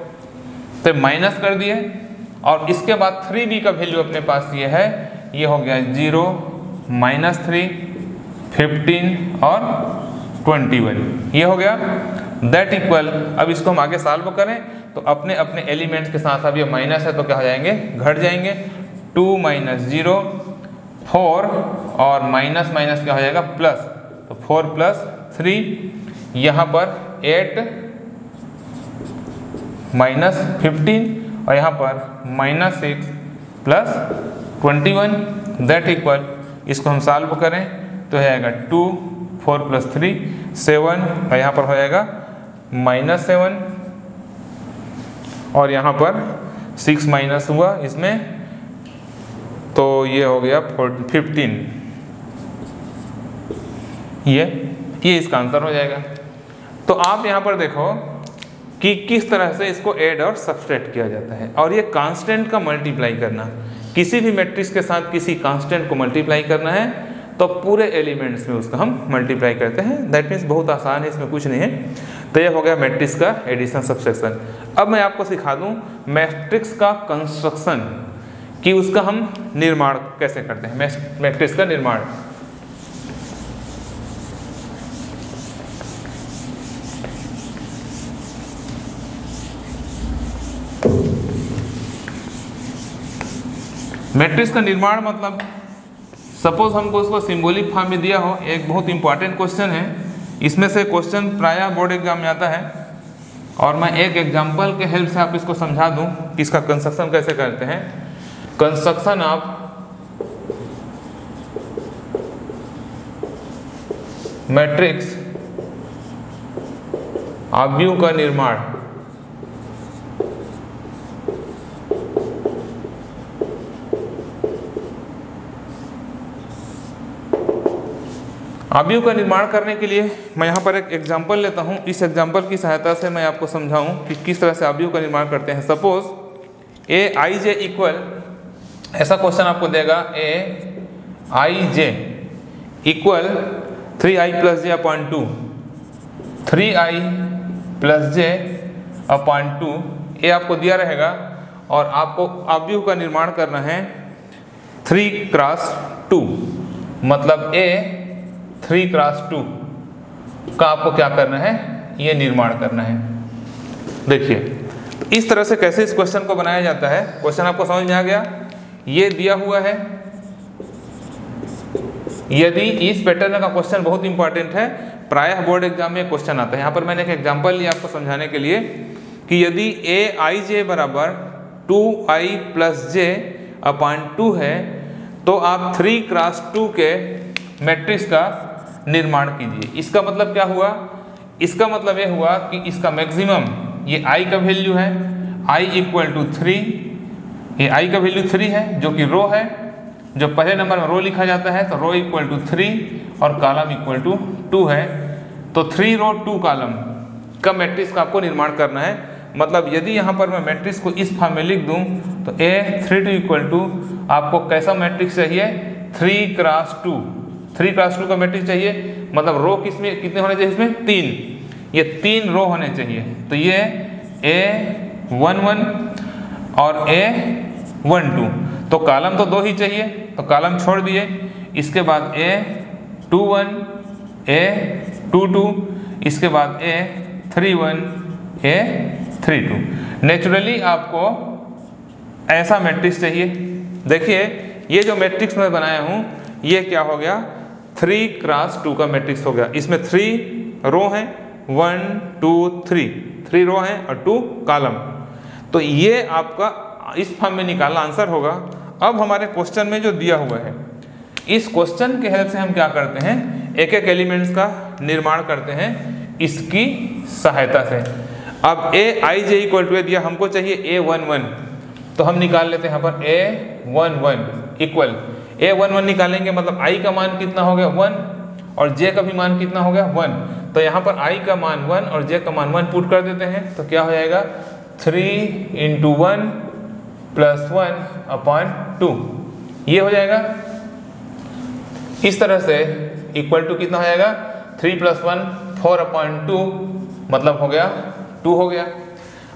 तो माइनस कर दिए, और इसके बाद थ्री बी का वैल्यू अपने पास ये है, ये हो गया ज़ीरो माइनस थ्री फिफ्टीन और ट्वेंटी वन। ये हो गया। दैट इक्वल अब इसको हम आगे सॉल्व करें तो अपने अपने एलिमेंट्स के साथ अब ये माइनस है तो क्या हो जाएँगे? घट जाएँगे। टू माइनस ज़ीरो फोर और माइनस माइनस क्या हो जाएगा? प्लस तो फोर प्लस थ्री यहाँ पर एट माइनस फिफ्टीन और यहाँ पर minus six plus twenty one that equal इसको हम सॉल्व करें तो हो two four plus three seven, और यहाँ पर हो जाएगा माइनस सेवन, और यहाँ पर सिक्स माइनस हुआ इसमें तो ये हो गया फिफ्टीन। ये ये इसका आंसर हो जाएगा। तो आप यहाँ पर देखो कि किस तरह से इसको ऐड और सब्सट्रैक्ट किया जाता है, और ये कांस्टेंट का मल्टीप्लाई करना, किसी भी मैट्रिक्स के साथ किसी कांस्टेंट को मल्टीप्लाई करना है तो पूरे एलिमेंट्स में उसका हम मल्टीप्लाई करते हैं। दैट मीन्स बहुत आसान है, इसमें कुछ नहीं है। तो ये हो गया मैट्रिक्स का एडिशन सबसेक्शन अब मैं आपको सिखा दूँ मैट्रिक्स का कंस्ट्रक्शन कि उसका हम निर्माण कैसे करते हैं। मैट्रिक्स का निर्माण। मैट्रिक्स का निर्माण मतलब सपोज़ हमको उसको सिंबॉलिक फॉर्म में दिया हो, एक बहुत इंपॉर्टेंट क्वेश्चन है। इसमें से क्वेश्चन प्राय बोर्ड एग्ज़ाम में आता है। और मैं एक एग्ज़ाम्पल के हेल्प से आप इसको समझा दूँ कि इसका कंस्ट्रक्शन कैसे करते हैं। कंस्ट्रक्शन ऑफ़ मैट्रिक्स आव्यूह का निर्माण। आव्यूह का निर्माण करने के लिए मैं यहाँ पर एक एग्ज़ाम्पल लेता हूँ। इस एग्ज़ाम्पल की सहायता से मैं आपको समझाऊँ कि किस तरह से आव्यूह का निर्माण करते हैं। Suppose A I J equal ऐसा क्वेश्चन आपको देगा। A I J equal three I plus J upon two three I plus J upon two A आपको दिया रहेगा और आपको आव्यूह का निर्माण करना है। थ्री क्रॉस टू मतलब ए थ्री क्रॉस टू का आपको क्या करना है? ये निर्माण करना है। देखिए, इस तरह से कैसे इस क्वेश्चन को बनाया जाता है? क्वेश्चन आपको समझ में आ गया? ये दिया हुआ है। यदि इस पैटर्न का क्वेश्चन बहुत इंपॉर्टेंट है, प्रायः बोर्ड एग्ज़ाम में क्वेश्चन आता है। यहाँ पर मैंने एक एग्ज़ाम्पल लिया आपको समझाने के लिए कि यदि ए आई जे बराबर two I plus J upon two है तो आप थ्री क्रॉस टू के मैट्रिक्स का निर्माण कीजिए। इसका मतलब क्या हुआ? इसका मतलब ये हुआ कि इसका मैक्सिमम ये आई का वैल्यू है आई इक्वल टू थ्री ये आई का वैल्यू थ्री है, जो कि रो है। जो पहले नंबर में रो लिखा जाता है तो रो इक्वल टू थ्री और कॉलम इक्वल टू टू है। तो थ्री रो टू कॉलम का मैट्रिक्स का आपको निर्माण करना है। मतलब यदि यहाँ पर मैं मैट्रिक्स को इस फॉर्म में लिख दूँ तो A three two equal to आपको कैसा मैट्रिक्स चाहिए? Three cross two three cross two का मैट्रिक्स चाहिए मतलब रो किसमें कितने होने चाहिए इसमें? तीन। ये तीन रो होने चाहिए। तो ये ए वन वन और ए वन टू तो कालम तो दो ही चाहिए तो कालम छोड़ दिए। इसके बाद A two one A two two इसके बाद A three one A three two naturally आपको ऐसा मैट्रिक्स चाहिए। देखिए, ये जो मैट्रिक्स मैं बनाया हूँ, ये क्या हो गया? थ्री क्रॉस टू का मैट्रिक्स हो गया। इसमें थ्री रो हैं। One two three three row हैं और टू कॉलम तो ये आपका इस फॉर्म में निकालना आंसर होगा। अब हमारे क्वेश्चन में जो दिया हुआ है, इस क्वेश्चन के हेल्प से हम क्या करते हैं? एक एक एलिमेंट्स का निर्माण करते हैं इसकी सहायता से। अब ए आई जे इक्वल टू ए दिया, हमको चाहिए ए वन वन तो हम निकाल लेते हैं यहाँ पर A one one equal A one one निकालेंगे मतलब आई का मान कितना हो गया? वन और जे का भी मान कितना हो गया? वन तो यहाँ पर आई का मान वन और जे का मान वन पुट कर देते हैं तो क्या हो जाएगा? Three into one plus one upon two ये हो जाएगा? इस तरह से इक्वल टू कितना हो जाएगा? Three plus one four upon two मतलब हो गया टू हो गया।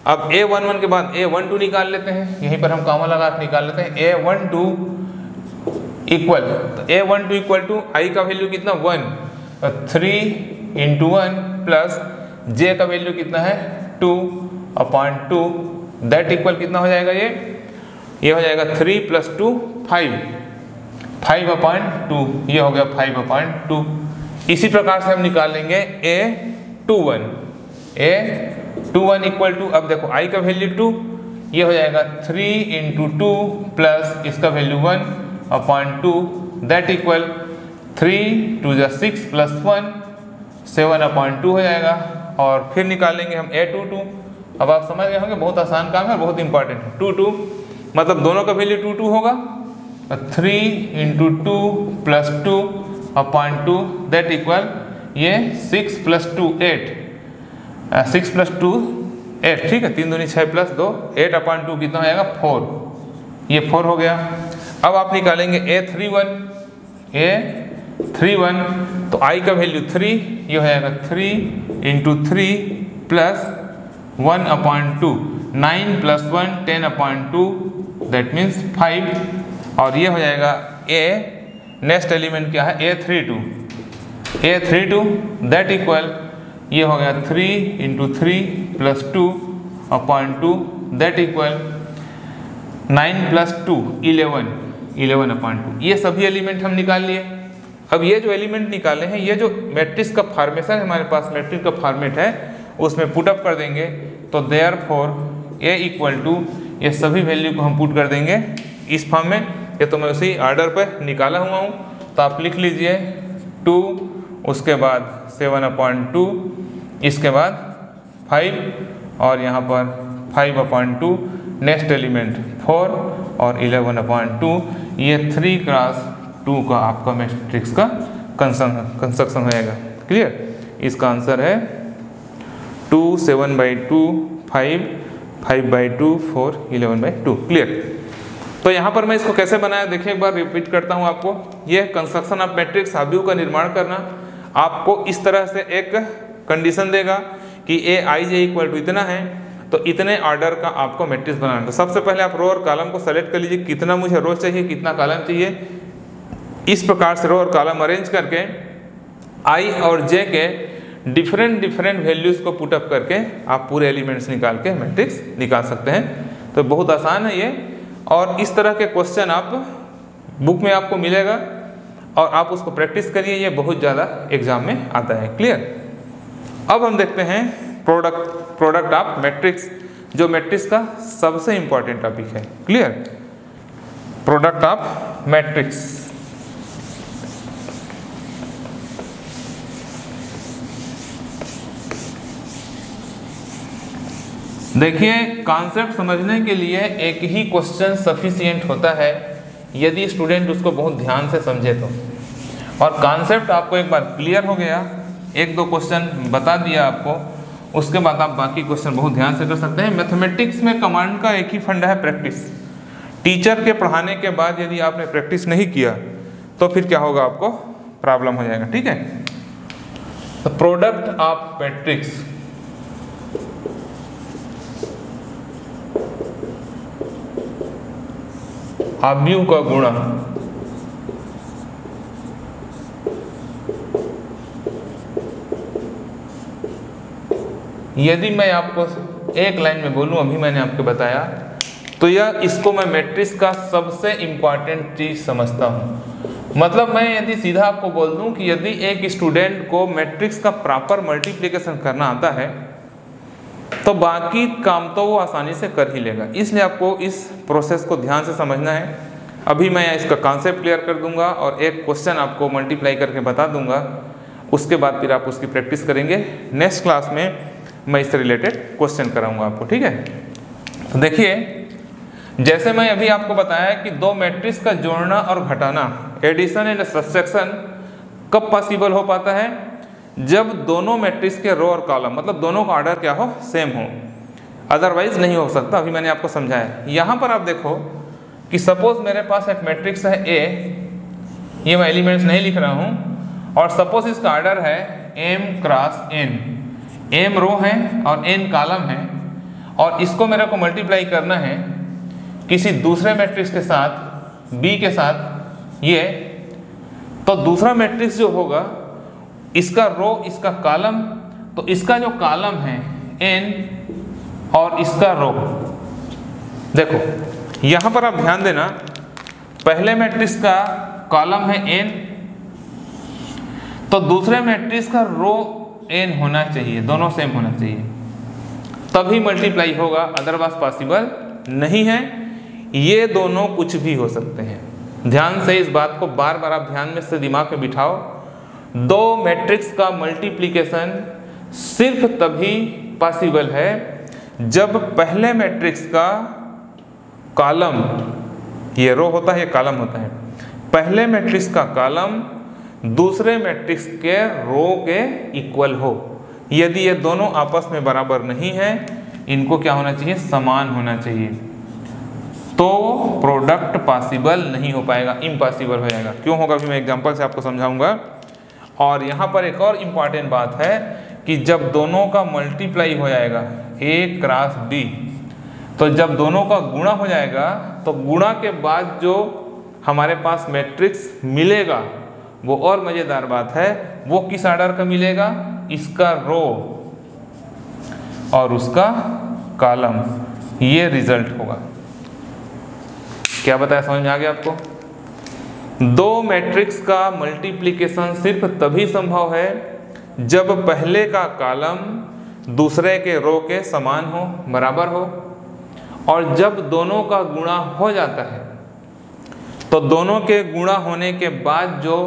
अब ए वन वन के बाद ए वन टू निकाल लेते हैं, यहीं पर हम कामा लगा निकाल लेते हैं। ए वन टू इक्वल तो A one two equal to I का वैल्यू कितना? One three into one plus J का वैल्यू कितना है? Two upon two that equal कितना हो जाएगा ये? ये हो जाएगा three plus two five five upon two ये हो गया फाइव अपॉइंट टू इसी प्रकार से हम निकाल लेंगे A two one A two one equal to अब देखो आई का वैल्यू टू ये हो जाएगा थ्री इंटू टू प्लस इसका value one upon two that equal three two जो six plus one seven upon two हो जाएगा। और फिर निकालेंगे हम ए टू टू अब आप समझ गए होंगे, बहुत आसान काम है बहुत इंपॉर्टेंट है। टू टू मतलब दोनों का वैल्यू टू टू होगा। Three into two plus two appoint two that equal ये six plus two eight six plus two eight ठीक है? तीन दूनी छः प्लस दो एट अपॉइंट टू कितना हो जाएगा? फोर ये फोर हो गया। अब आप निकालेंगे a three one a three one तो आई का वैल्यू थ्री ये हो जाएगा three into three plus one appoint two nine plus one ten appoint two that means five और ये हो जाएगा ए नेक्स्ट एलिमेंट क्या है? A three two a three two that equal ये हो गया three into three plus two appoint two that equal nine plus two eleven eleven appoint two. ये सभी एलिमेंट हम निकाल लिए। अब ये जो एलिमेंट निकाले हैं, ये जो मैट्रिक्स का फॉर्मेशन हमारे पास मैट्रिक्स का फॉर्मेट है, उसमें पुटअप कर देंगे। तो therefore A equal to ये सभी वैल्यू को हम पुट कर देंगे इस फॉर्म में। ये तो मैं उसी आर्डर पर निकाला हुआ हूँ। तो आप लिख लीजिए टू, उसके बाद सेवन अपॉइंट टू, इसके बाद फाइव, और यहाँ पर five appoint two. Next element, four और इलेवन अपॉइंट टू ये थ्री क्रॉस टू का आपका मैट्रिक्स का कंस्ट्रक्शन होएगा। क्लियर इसका आंसर है two seven by two five five by two four eleven by two clear तो यहाँ पर मैं इसको कैसे बनाया? देखिए एक बार रिपीट करता हूँ आपको। ये कंस्ट्रक्शन ऑफ़ मैट्रिक्स हाबिव का निर्माण करना आपको इस तरह से एक कंडीशन देगा कि ए आई जे इक्वल टू इतना है तो इतने ऑर्डर का आपको मैट्रिक्स बनाना तो सबसे पहले आप रो और कॉलम को सेलेक्ट कर लीजिए। कितना मुझे रो चाहिए, कितना कॉलम चाहिए। इस प्रकार से रो और कॉलम अरेंज करके आई और जे के डिफरेंट डिफरेंट वैल्यूज़ को पुटअप करके आप पूरे एलिमेंट्स निकाल के मैट्रिक्स निकाल सकते हैं। तो बहुत आसान है ये। और इस तरह के क्वेश्चन आप बुक में आपको मिलेगा। और आप उसको प्रैक्टिस करिए, ये बहुत ज़्यादा एग्ज़ाम में आता है। क्लियर अब हम देखते हैं प्रोडक्ट प्रोडक्ट ऑफ़ मैट्रिक्स जो मैट्रिक्स का सबसे इंपॉर्टेंट टॉपिक है। क्लियर प्रोडक्ट ऑफ़ मैट्रिक्स देखिए कॉन्सेप्ट समझने के लिए एक ही क्वेश्चन सफिशियंट होता है, यदि स्टूडेंट उसको बहुत ध्यान से समझे तो। और कॉन्सेप्ट आपको एक बार क्लियर हो गया। एक दो क्वेश्चन बता दिया आपको। उसके बाद आप बाकी क्वेश्चन बहुत ध्यान से कर सकते हैं। मैथमेटिक्स में कमांड का एक ही फंडा है प्रैक्टिस टीचर के पढ़ाने के बाद यदि आपने प्रैक्टिस नहीं किया तो फिर क्या होगा आपको? प्रॉब्लम हो जाएगा, ठीक है? प्रोडक्ट ऑफ़ मैट्रिक्स आव्यू का गुणा यदि मैं आपको एक लाइन में बोलूँ, अभी मैंने आपको बताया तो यह इसको मैं मैट्रिक्स का सबसे इंपॉर्टेंट चीज़ समझता हूँ। मतलब मैं यदि सीधा आपको बोल दूँ कि यदि एक स्टूडेंट को मैट्रिक्स का प्रॉपर मल्टीप्लिकेशन करना आता है तो बाकी काम तो वो आसानी से कर ही लेगा। इसलिए आपको इस प्रोसेस को ध्यान से समझना है। अभी मैं इसका कॉन्सेप्ट क्लियर कर दूँगा और एक क्वेश्चन आपको मल्टीप्लाई करके बता दूँगा। उसके बाद फिर आप उसकी प्रैक्टिस करेंगे। नेक्स्ट क्लास में मैं इससे रिलेटेड क्वेश्चन कराऊँगा आपको, ठीक है? तो देखिए, जैसे मैं अभी आपको बताया कि दो मैट्रिक्स का जोड़ना और घटाना एडिशन एंड सब्सट्रैक्शन कब पॉसिबल हो पाता है? जब दोनों मैट्रिक्स के रो और कॉलम मतलब दोनों का ऑर्डर क्या हो? सेम हो। अदरवाइज़ नहीं हो सकता, अभी मैंने आपको समझाया यहाँ पर आप देखो कि सपोज़ मेरे पास एक मैट्रिक्स है ए ये मैं एलिमेंट्स नहीं लिख रहा हूँ, और सपोज़ इसका ऑर्डर है m cross n m row है और एन कॉलम है और इसको मेरे को मल्टीप्लाई करना है किसी दूसरे मैट्रिक्स के साथ बी के साथ, ये। तो दूसरा मैट्रिक्स जो होगा, इसका रो इसका कॉलम तो इसका जो कॉलम है एन और इसका रो देखो, यहाँ पर आप ध्यान देना, पहले मैट्रिक्स का कॉलम है एन तो दूसरे मैट्रिक्स का रो एन होना चाहिए, दोनों सेम होना चाहिए। तभी मल्टीप्लाई होगा अदरवाइज़ पॉसिबल नहीं है। ये दोनों कुछ भी हो सकते हैं। ध्यान से इस बात को बार बार आप ध्यान में से दिमाग में बिठाओ। दो मैट्रिक्स का मल्टीप्लिकेशन सिर्फ़ तभी पॉसिबल है जब पहले मैट्रिक्स का कॉलम ये रो होता है, ये कॉलम होता है। पहले मैट्रिक्स का कॉलम दूसरे मैट्रिक्स के रो के इक्वल हो। यदि ये दोनों आपस में बराबर नहीं है, इनको क्या होना चाहिए? समान होना चाहिए। तो प्रोडक्ट पॉसिबल नहीं हो पाएगा इम्पॉसिबल हो जाएगा। क्यों होगा? अभी मैं एग्जांपल से आपको समझाऊँगा। और यहाँ पर एक और इंपॉर्टेंट बात है कि जब दोनों का मल्टीप्लाई हो जाएगा ए क्रॉस बी तो जब दोनों का गुणा हो जाएगा तो गुणा के बाद जो हमारे पास मैट्रिक्स मिलेगा वो और मज़ेदार बात है, वो किस आर्डर का मिलेगा? इसका रो और उसका कॉलम। ये रिज़ल्ट होगा। क्या बताया, समझ में आ गया आपको? दो मैट्रिक्स का मल्टीप्लिकेशन सिर्फ़ तभी संभव है जब पहले का कॉलम दूसरे के रो के समान हो, बराबर हो, और जब दोनों का गुणा हो जाता है तो दोनों के गुणा होने के बाद जो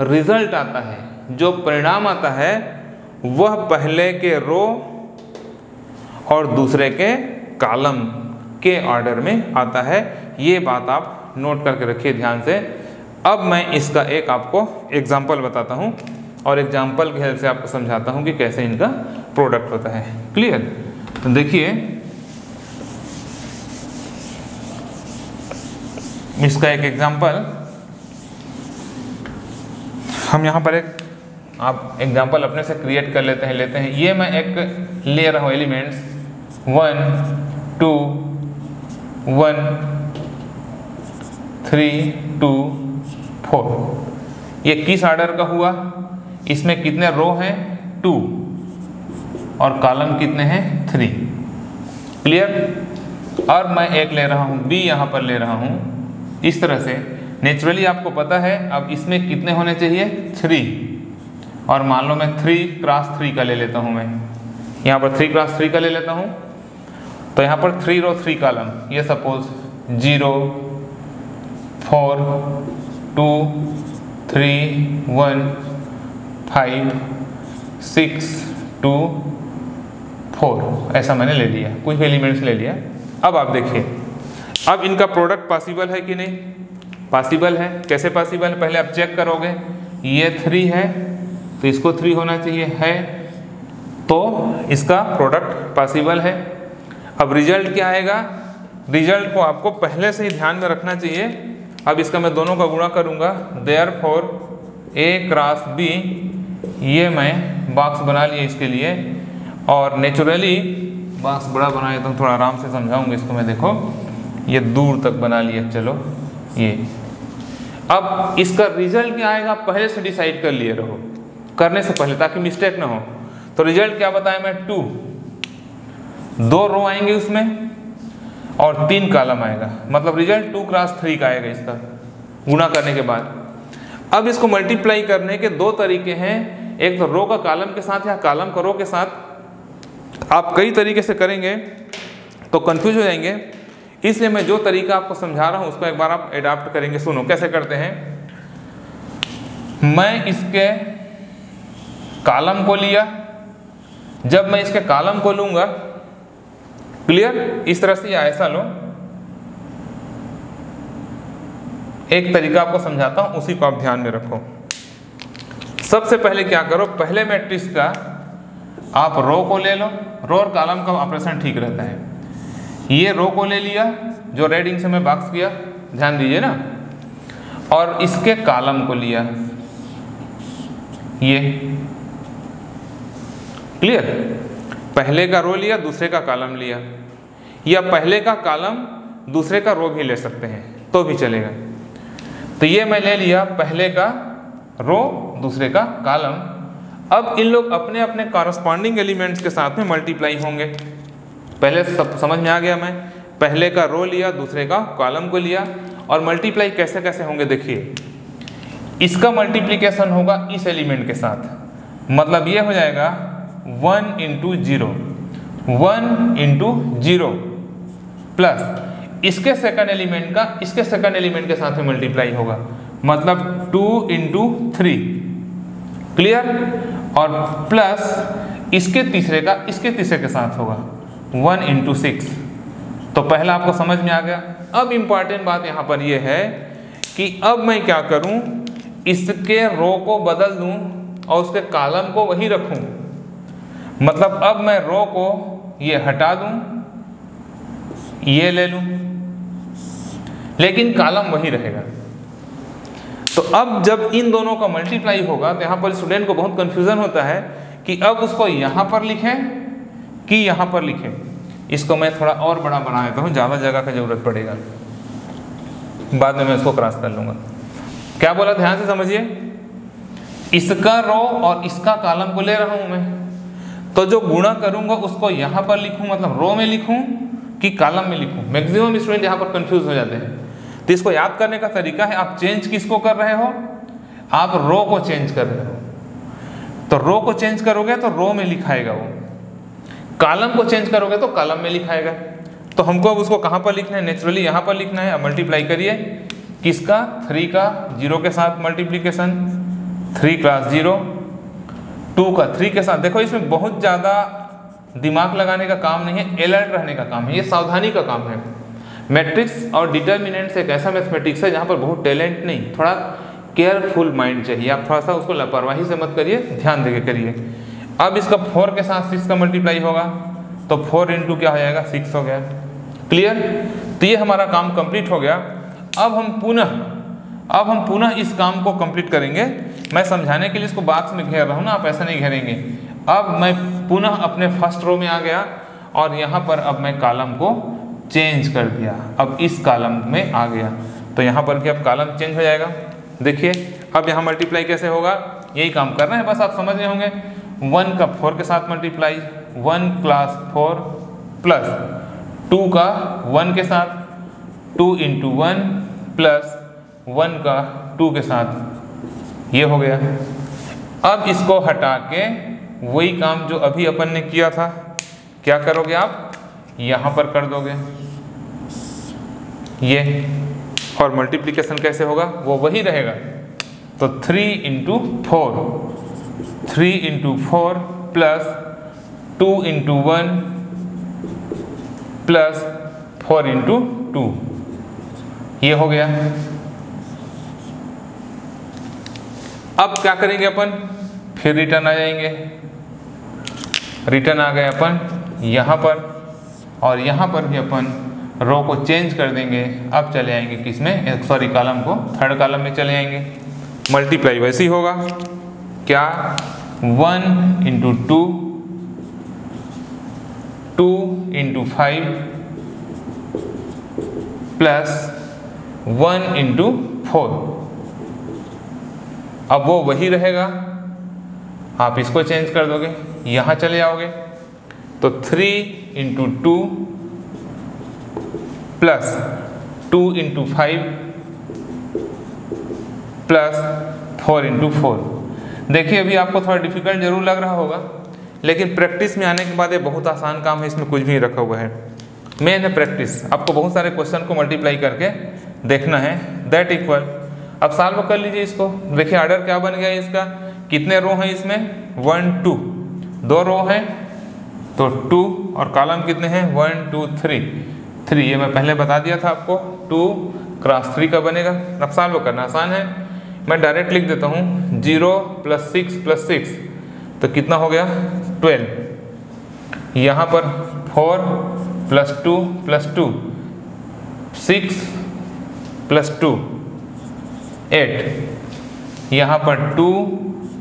रिज़ल्ट आता है, जो परिणाम आता है, वह पहले के रो और दूसरे के कॉलम के ऑर्डर में आता है। ये बात आप नोट करके रखिए ध्यान से। अब मैं इसका एक आपको एग्ज़ाम्पल बताता हूँ और एग्ज़ाम्पल के हेल्प से आपको समझाता हूँ कि कैसे इनका प्रोडक्ट होता है। क्लियर तो देखिए, इसका एक एग्ज़ाम्पल हम यहाँ पर एक आप एग्ज़ाम्पल अपने से क्रिएट कर लेते हैं लेते हैं। ये मैं एक ले रहा हूँ elements one two one three two four ये किस आर्डर का हुआ? इसमें कितने रो हैं? टू और कॉलम कितने हैं? थ्री क्लियर और मैं एक ले रहा हूँ बी यहाँ पर ले रहा हूँ। इस तरह से नेचुरली आपको पता है, अब इसमें कितने होने चाहिए? थ्री। और मान लो मैं थ्री क्रॉस थ्री का ले लेता हूँ मैं। यहाँ पर थ्री क्रॉस थ्री का ले लेता हूँ। तो यहाँ पर थ्री रो थ्री कॉलम। ये suppose zero, four, two, three, one, five, six, two, four. ऐसा मैंने ले लिया। कुछ एलिमेंट्स ले लिया। अब आप देखिए। अब इनका प्रोडक्ट पॉसिबल है कि नहीं? पॉसिबल है? कैसे पॉसिबल है? पहले आप चेक करोगे। ये थ्री है तो इसको थ्री होना चाहिए। है तो इसका प्रोडक्ट पॉसिबल है। अब रिज़ल्ट क्या आएगा? रिज़ल्ट को आपको पहले से ही ध्यान में रखना चाहिए। अब इसका मैं दोनों का गुणा करूँगा। देयर फॉर ए क्रॉस बी ये मैं बॉक्स बना लिया इसके लिए। और नेचुरली बॉक्स बड़ा बनाया तो थोड़ा आराम से समझाऊँगा इसको मैं, देखो। ये दूर तक बना लिया चलो। ये। अब इसका रिज़ल्ट क्या आएगा? पहले से डिसाइड कर लिए रहो। करने से पहले, ताकि मिस्टेक ना हो। तो रिज़ल्ट क्या बताया मैं? टू दो रो आएँगे उसमें और तीन कालम आएगा। मतलब रिज़ल्ट टू क्रॉस थ्री का आएगा इसका। गुणा करने के बाद। अब इसको मल्टीप्लाई करने के दो तरीके हैं। एक तो रो का कालम के साथ या कालम का रो के साथ। आप कई तरीके से करेंगे तो कंफ्यूज हो जाएँगे। इसलिए मैं जो तरीका आपको समझा रहा हूँ, उसको एक बार आप एडाप्ट करेंगे। सुनो, कैसे करते हैं? मैं इसके कालम को लिया। जब मैं इसके कालम को लूँगा, क्लियर? इस तरह से या ऐसा लो। एक तरीका आपको समझाता हूँ, उसी को आप ध्यान में रखो। सबसे पहले क्या करो, पहले मैट्रिक्स का आप रो को ले लो। रो और कालम का ऑपरेशन ठीक रहता है। ये रो को ले लिया, जो रेडिंग से मैं बाक्स किया, ध्यान दीजिए ना। और इसके कालम को लिया। ये। क्लियर पहले का रो लिया, दूसरे का कालम लिया। या पहले का कालम दूसरे का रो भी ले सकते हैं तो भी चलेगा। तो ये मैं ले लिया, पहले का रो, दूसरे का कालम अब इन लोग अपने अपने कॉरस्पॉन्डिंग एलिमेंट्स के साथ में मल्टीप्लाई होंगे। पहले सब समझ में आ गया मैं? पहले का रो लिया, दूसरे का कॉलम को लिया। और मल्टीप्लाई कैसे कैसे होंगे देखिए। इसका मल्टीप्लीकेशन होगा इस एलिमेंट के साथ। मतलब ये हो जाएगा one into zero one into zero plus इसके सेकंड एलिमेंट का, इसके सेकंड एलिमेंट के साथ में मल्टीप्लाई होगा। मतलब टू इंटू थ्री क्लियर और प्लस इसके तीसरे का, इसके तीसरे के साथ होगा। वन इंटू सिक्स तो पहला आपको समझ में आ गया? अब इंपॉर्टेंट बात यहाँ पर यह है कि अब मैं क्या करूँ? इसके रो को बदल दूँ और उसके कालम को वही रखूँ। मतलब अब मैं रो को ये हटा दूँ, ये ले लूँ, लेकिन कालम वही रहेगा। तो अब जब इन दोनों का मल्टीप्लाई होगा तो यहाँ पर स्टूडेंट को बहुत कंफ्यूजन होता है कि अब उसको यहाँ पर लिखें कि यहाँ पर लिखें। इसको मैं थोड़ा और बड़ा बना देता हूँ ज़्यादा जगह का ज़रूरत पड़ेगा। बाद में मैं इसको क्रॉस कर लूँगा। क्या बोला? ध्यान से समझिए। इसका रो और इसका कॉलम को ले रहा हूँ मैं। तो जो गुणा करूँगा, उसको यहाँ पर लिखूँ मतलब रो में लिखूँ कि कालम में लिखूँ। मैक्सिमम स्टूडेंट यहाँ पर कंफ्यूज हो जाते हैं। तो इसको याद करने का तरीका है, आप चेंज किसको कर रहे हो? आप रो को चेंज कर रहे हो। तो रो को चेंज करोगे तो रो में लिखाएगा वो। कॉलम को चेंज करोगे तो कालम में लिखाएगा तो हमको अब उसको कहाँ पर लिखना है? नेचुरली यहाँ पर लिखना है। मल्टीप्लाई करिए। किसका? थ्री का। ज़ीरो के साथ multiplication three class zero two का। थ्री के साथ। देखो, इसमें बहुत ज़्यादा दिमाग लगाने का काम नहीं है। अलर्ट रहने का काम है। ये सावधानी का काम है। मैट्रिक्स और डिटर्मिनेंट्स एक ऐसा मैथमेटिक्स है जहाँ पर बहुत टैलेंट नहीं। थोड़ा केयरफुल माइंड चाहिए। आप थोड़ा सा उसको लापरवाही से मत करिए। ध्यान देके करिए। अब इसका फोर के साथ सिक्स का मल्टीप्लाई होगा तो फोर इंटू क्या हो जाएगा? सिक्स हो गया। क्लियर तो ये हमारा काम कंप्लीट हो गया। अब हम पुनः, अब हम पुनः इस काम को कंप्लीट करेंगे। मैं समझाने के लिए इसको बाक्स में घेर रहा हूँ ना, आप ऐसा नहीं घेरेंगे। अब मैं पुनः अपने फ़र्स्ट रो में आ गया और यहाँ पर अब मैं कालम को चेंज कर दिया। अब इस कॉलम में आ गया। तो यहाँ पर भी अब कालम चेंज हो जाएगा। देखिए, अब यहाँ मल्टीप्लाई कैसे होगा? यही काम कर रहे हैं, बस आप समझ रहे होंगे। वन का फोर के साथ multiply, one class four plus two का वन के साथ, two into one plus one का टू के साथ। ये हो गया। अब इसको हटा के वही काम जो अभी अपन ने किया था, क्या करोगे आप? यहाँ पर कर दोगे। ये। और मल्टीप्लिकेशन कैसे होगा? वो वही रहेगा। तो three into four three into four plus two into one plus four into two. ये हो गया। अब क्या करेंगे अपन? फिर रिटर्न आ जाएँगे। रिटर्न आ गए अपन यहाँ पर और यहाँ पर भी अपन रो को चेंज कर देंगे। अब चले आएँगे किसमें सॉरी कॉलम को थर्ड कॉलम में चले आएँगे। मल्टीप्लाई वैसे ही होगा। क्या? One into two two into five plus one into four अब वो वही रहेगा। आप इसको चेंज कर दोगे। यहाँ चले जाओगे। तो three into two plus two into five plus four into four देखिए, अभी आपको थोड़ा डिफ़िकल्ट ज़रूर लग रहा होगा, लेकिन प्रैक्टिस में आने के बाद ये बहुत आसान काम है, इसमें कुछ भी रखा हुआ है। मेन है प्रैक्टिस आपको बहुत सारे क्वेश्चन को मल्टीप्लाई करके देखना है। दैट इक्वल अब सॉल्व कर लीजिए इसको। देखिए ऑर्डर क्या बन गया इसका? कितने रो हैं इसमें? वन टू दो रो हैं तो टू और कॉलम कितने हैं? वन टू थ्री थ्री ये मैं पहले बता दिया था आपको। टू क्रॉस थ्री का बनेगा। अब सॉल्व करना आसान है। मैं डायरेक्ट लिख देता हूँ। Zero plus six plus six तो कितना हो गया? ट्वेल्व। यहाँ पर four plus two plus two, six plus two, eight. यहाँ पर टू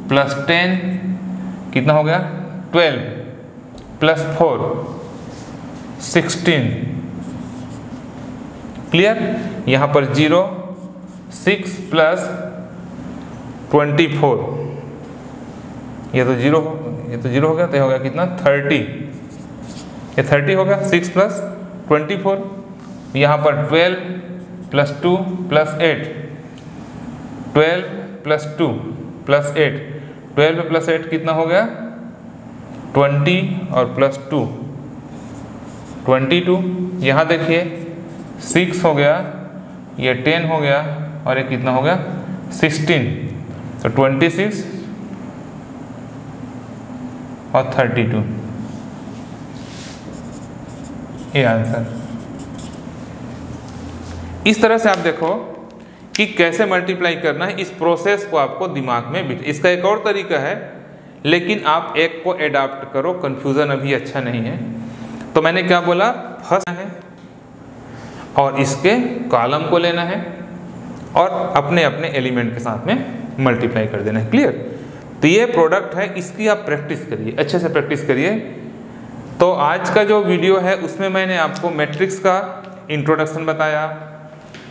प्लस टेन, कितना हो गया? Twelve plus four, sixteen. Clear? यहाँ पर zero, six plus twenty four. ये तो ज़ीरो ये तो ज़ीरो हो गया तो हो गया कितना? थर्टी। ये थर्टी हो गया, सिक्स प्लस ट्वेंटी फोर। यहाँ पर twelve plus two plus eight. Twelve plus two plus eight. Twelve plus eight कितना हो गया? ट्वेंटी और प्लस टू। Twenty two. यहाँ देखिए, सिक्स हो गया, ये टेन हो गया, और ये कितना हो गया? सिक्सटीन। तो ट्वेंटी सिक्स और थर्टी टू ये आंसर इस तरह से आप देखो कि कैसे मल्टीप्लाई करना है, इस प्रोसेस को आपको दिमाग में बिठ इसका एक और तरीका है, लेकिन आप एक को एडाप्ट करो कंफ्यूजन अभी अच्छा नहीं है। तो मैंने क्या बोला? फ़र्स्ट है, और इसके कॉलम को लेना है, और अपने अपने एलिमेंट के साथ में मल्टीप्लाई कर देना है। क्लियर तो ये प्रोडक्ट है, इसकी आप प्रैक्टिस करिए, अच्छे से प्रैक्टिस करिए। तो आज का जो वीडियो है, उसमें मैंने आपको मैट्रिक्स का इंट्रोडक्शन बताया।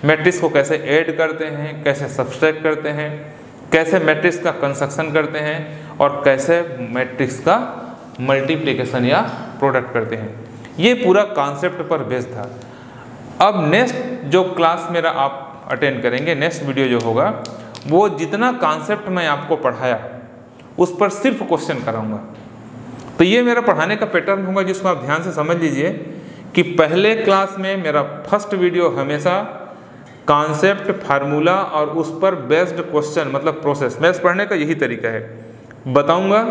मैट्रिक्स को कैसे ऐड करते हैं, कैसे सब्सट्रैक्ट करते हैं, कैसे मैट्रिक्स का कंस्ट्रक्शन करते हैं, और कैसे मैट्रिक्स का मल्टीप्लिकेशन या प्रोडक्ट करते हैं। ये पूरा कॉन्सेप्ट पर बेस्ड था। अब नेक्स्ट जो क्लास मेरा आप अटेंड करेंगे नेक्स्ट वीडियो जो होगा वो जितना कॉन्सेप्ट मैं आपको पढ़ाया, उस पर सिर्फ़ क्वेश्चन कराऊँगा। तो ये मेरा पढ़ाने का पैटर्न होगा जिसको आप ध्यान से समझ लीजिए कि पहले क्लास में मेरा फ़र्स्ट वीडियो हमेशा कॉन्सेप्ट फार्मूला और उस पर बेस्ड क्वेश्चन मतलब प्रोसेस मैथ्स पढ़ने का यही तरीका है। बताऊँगा।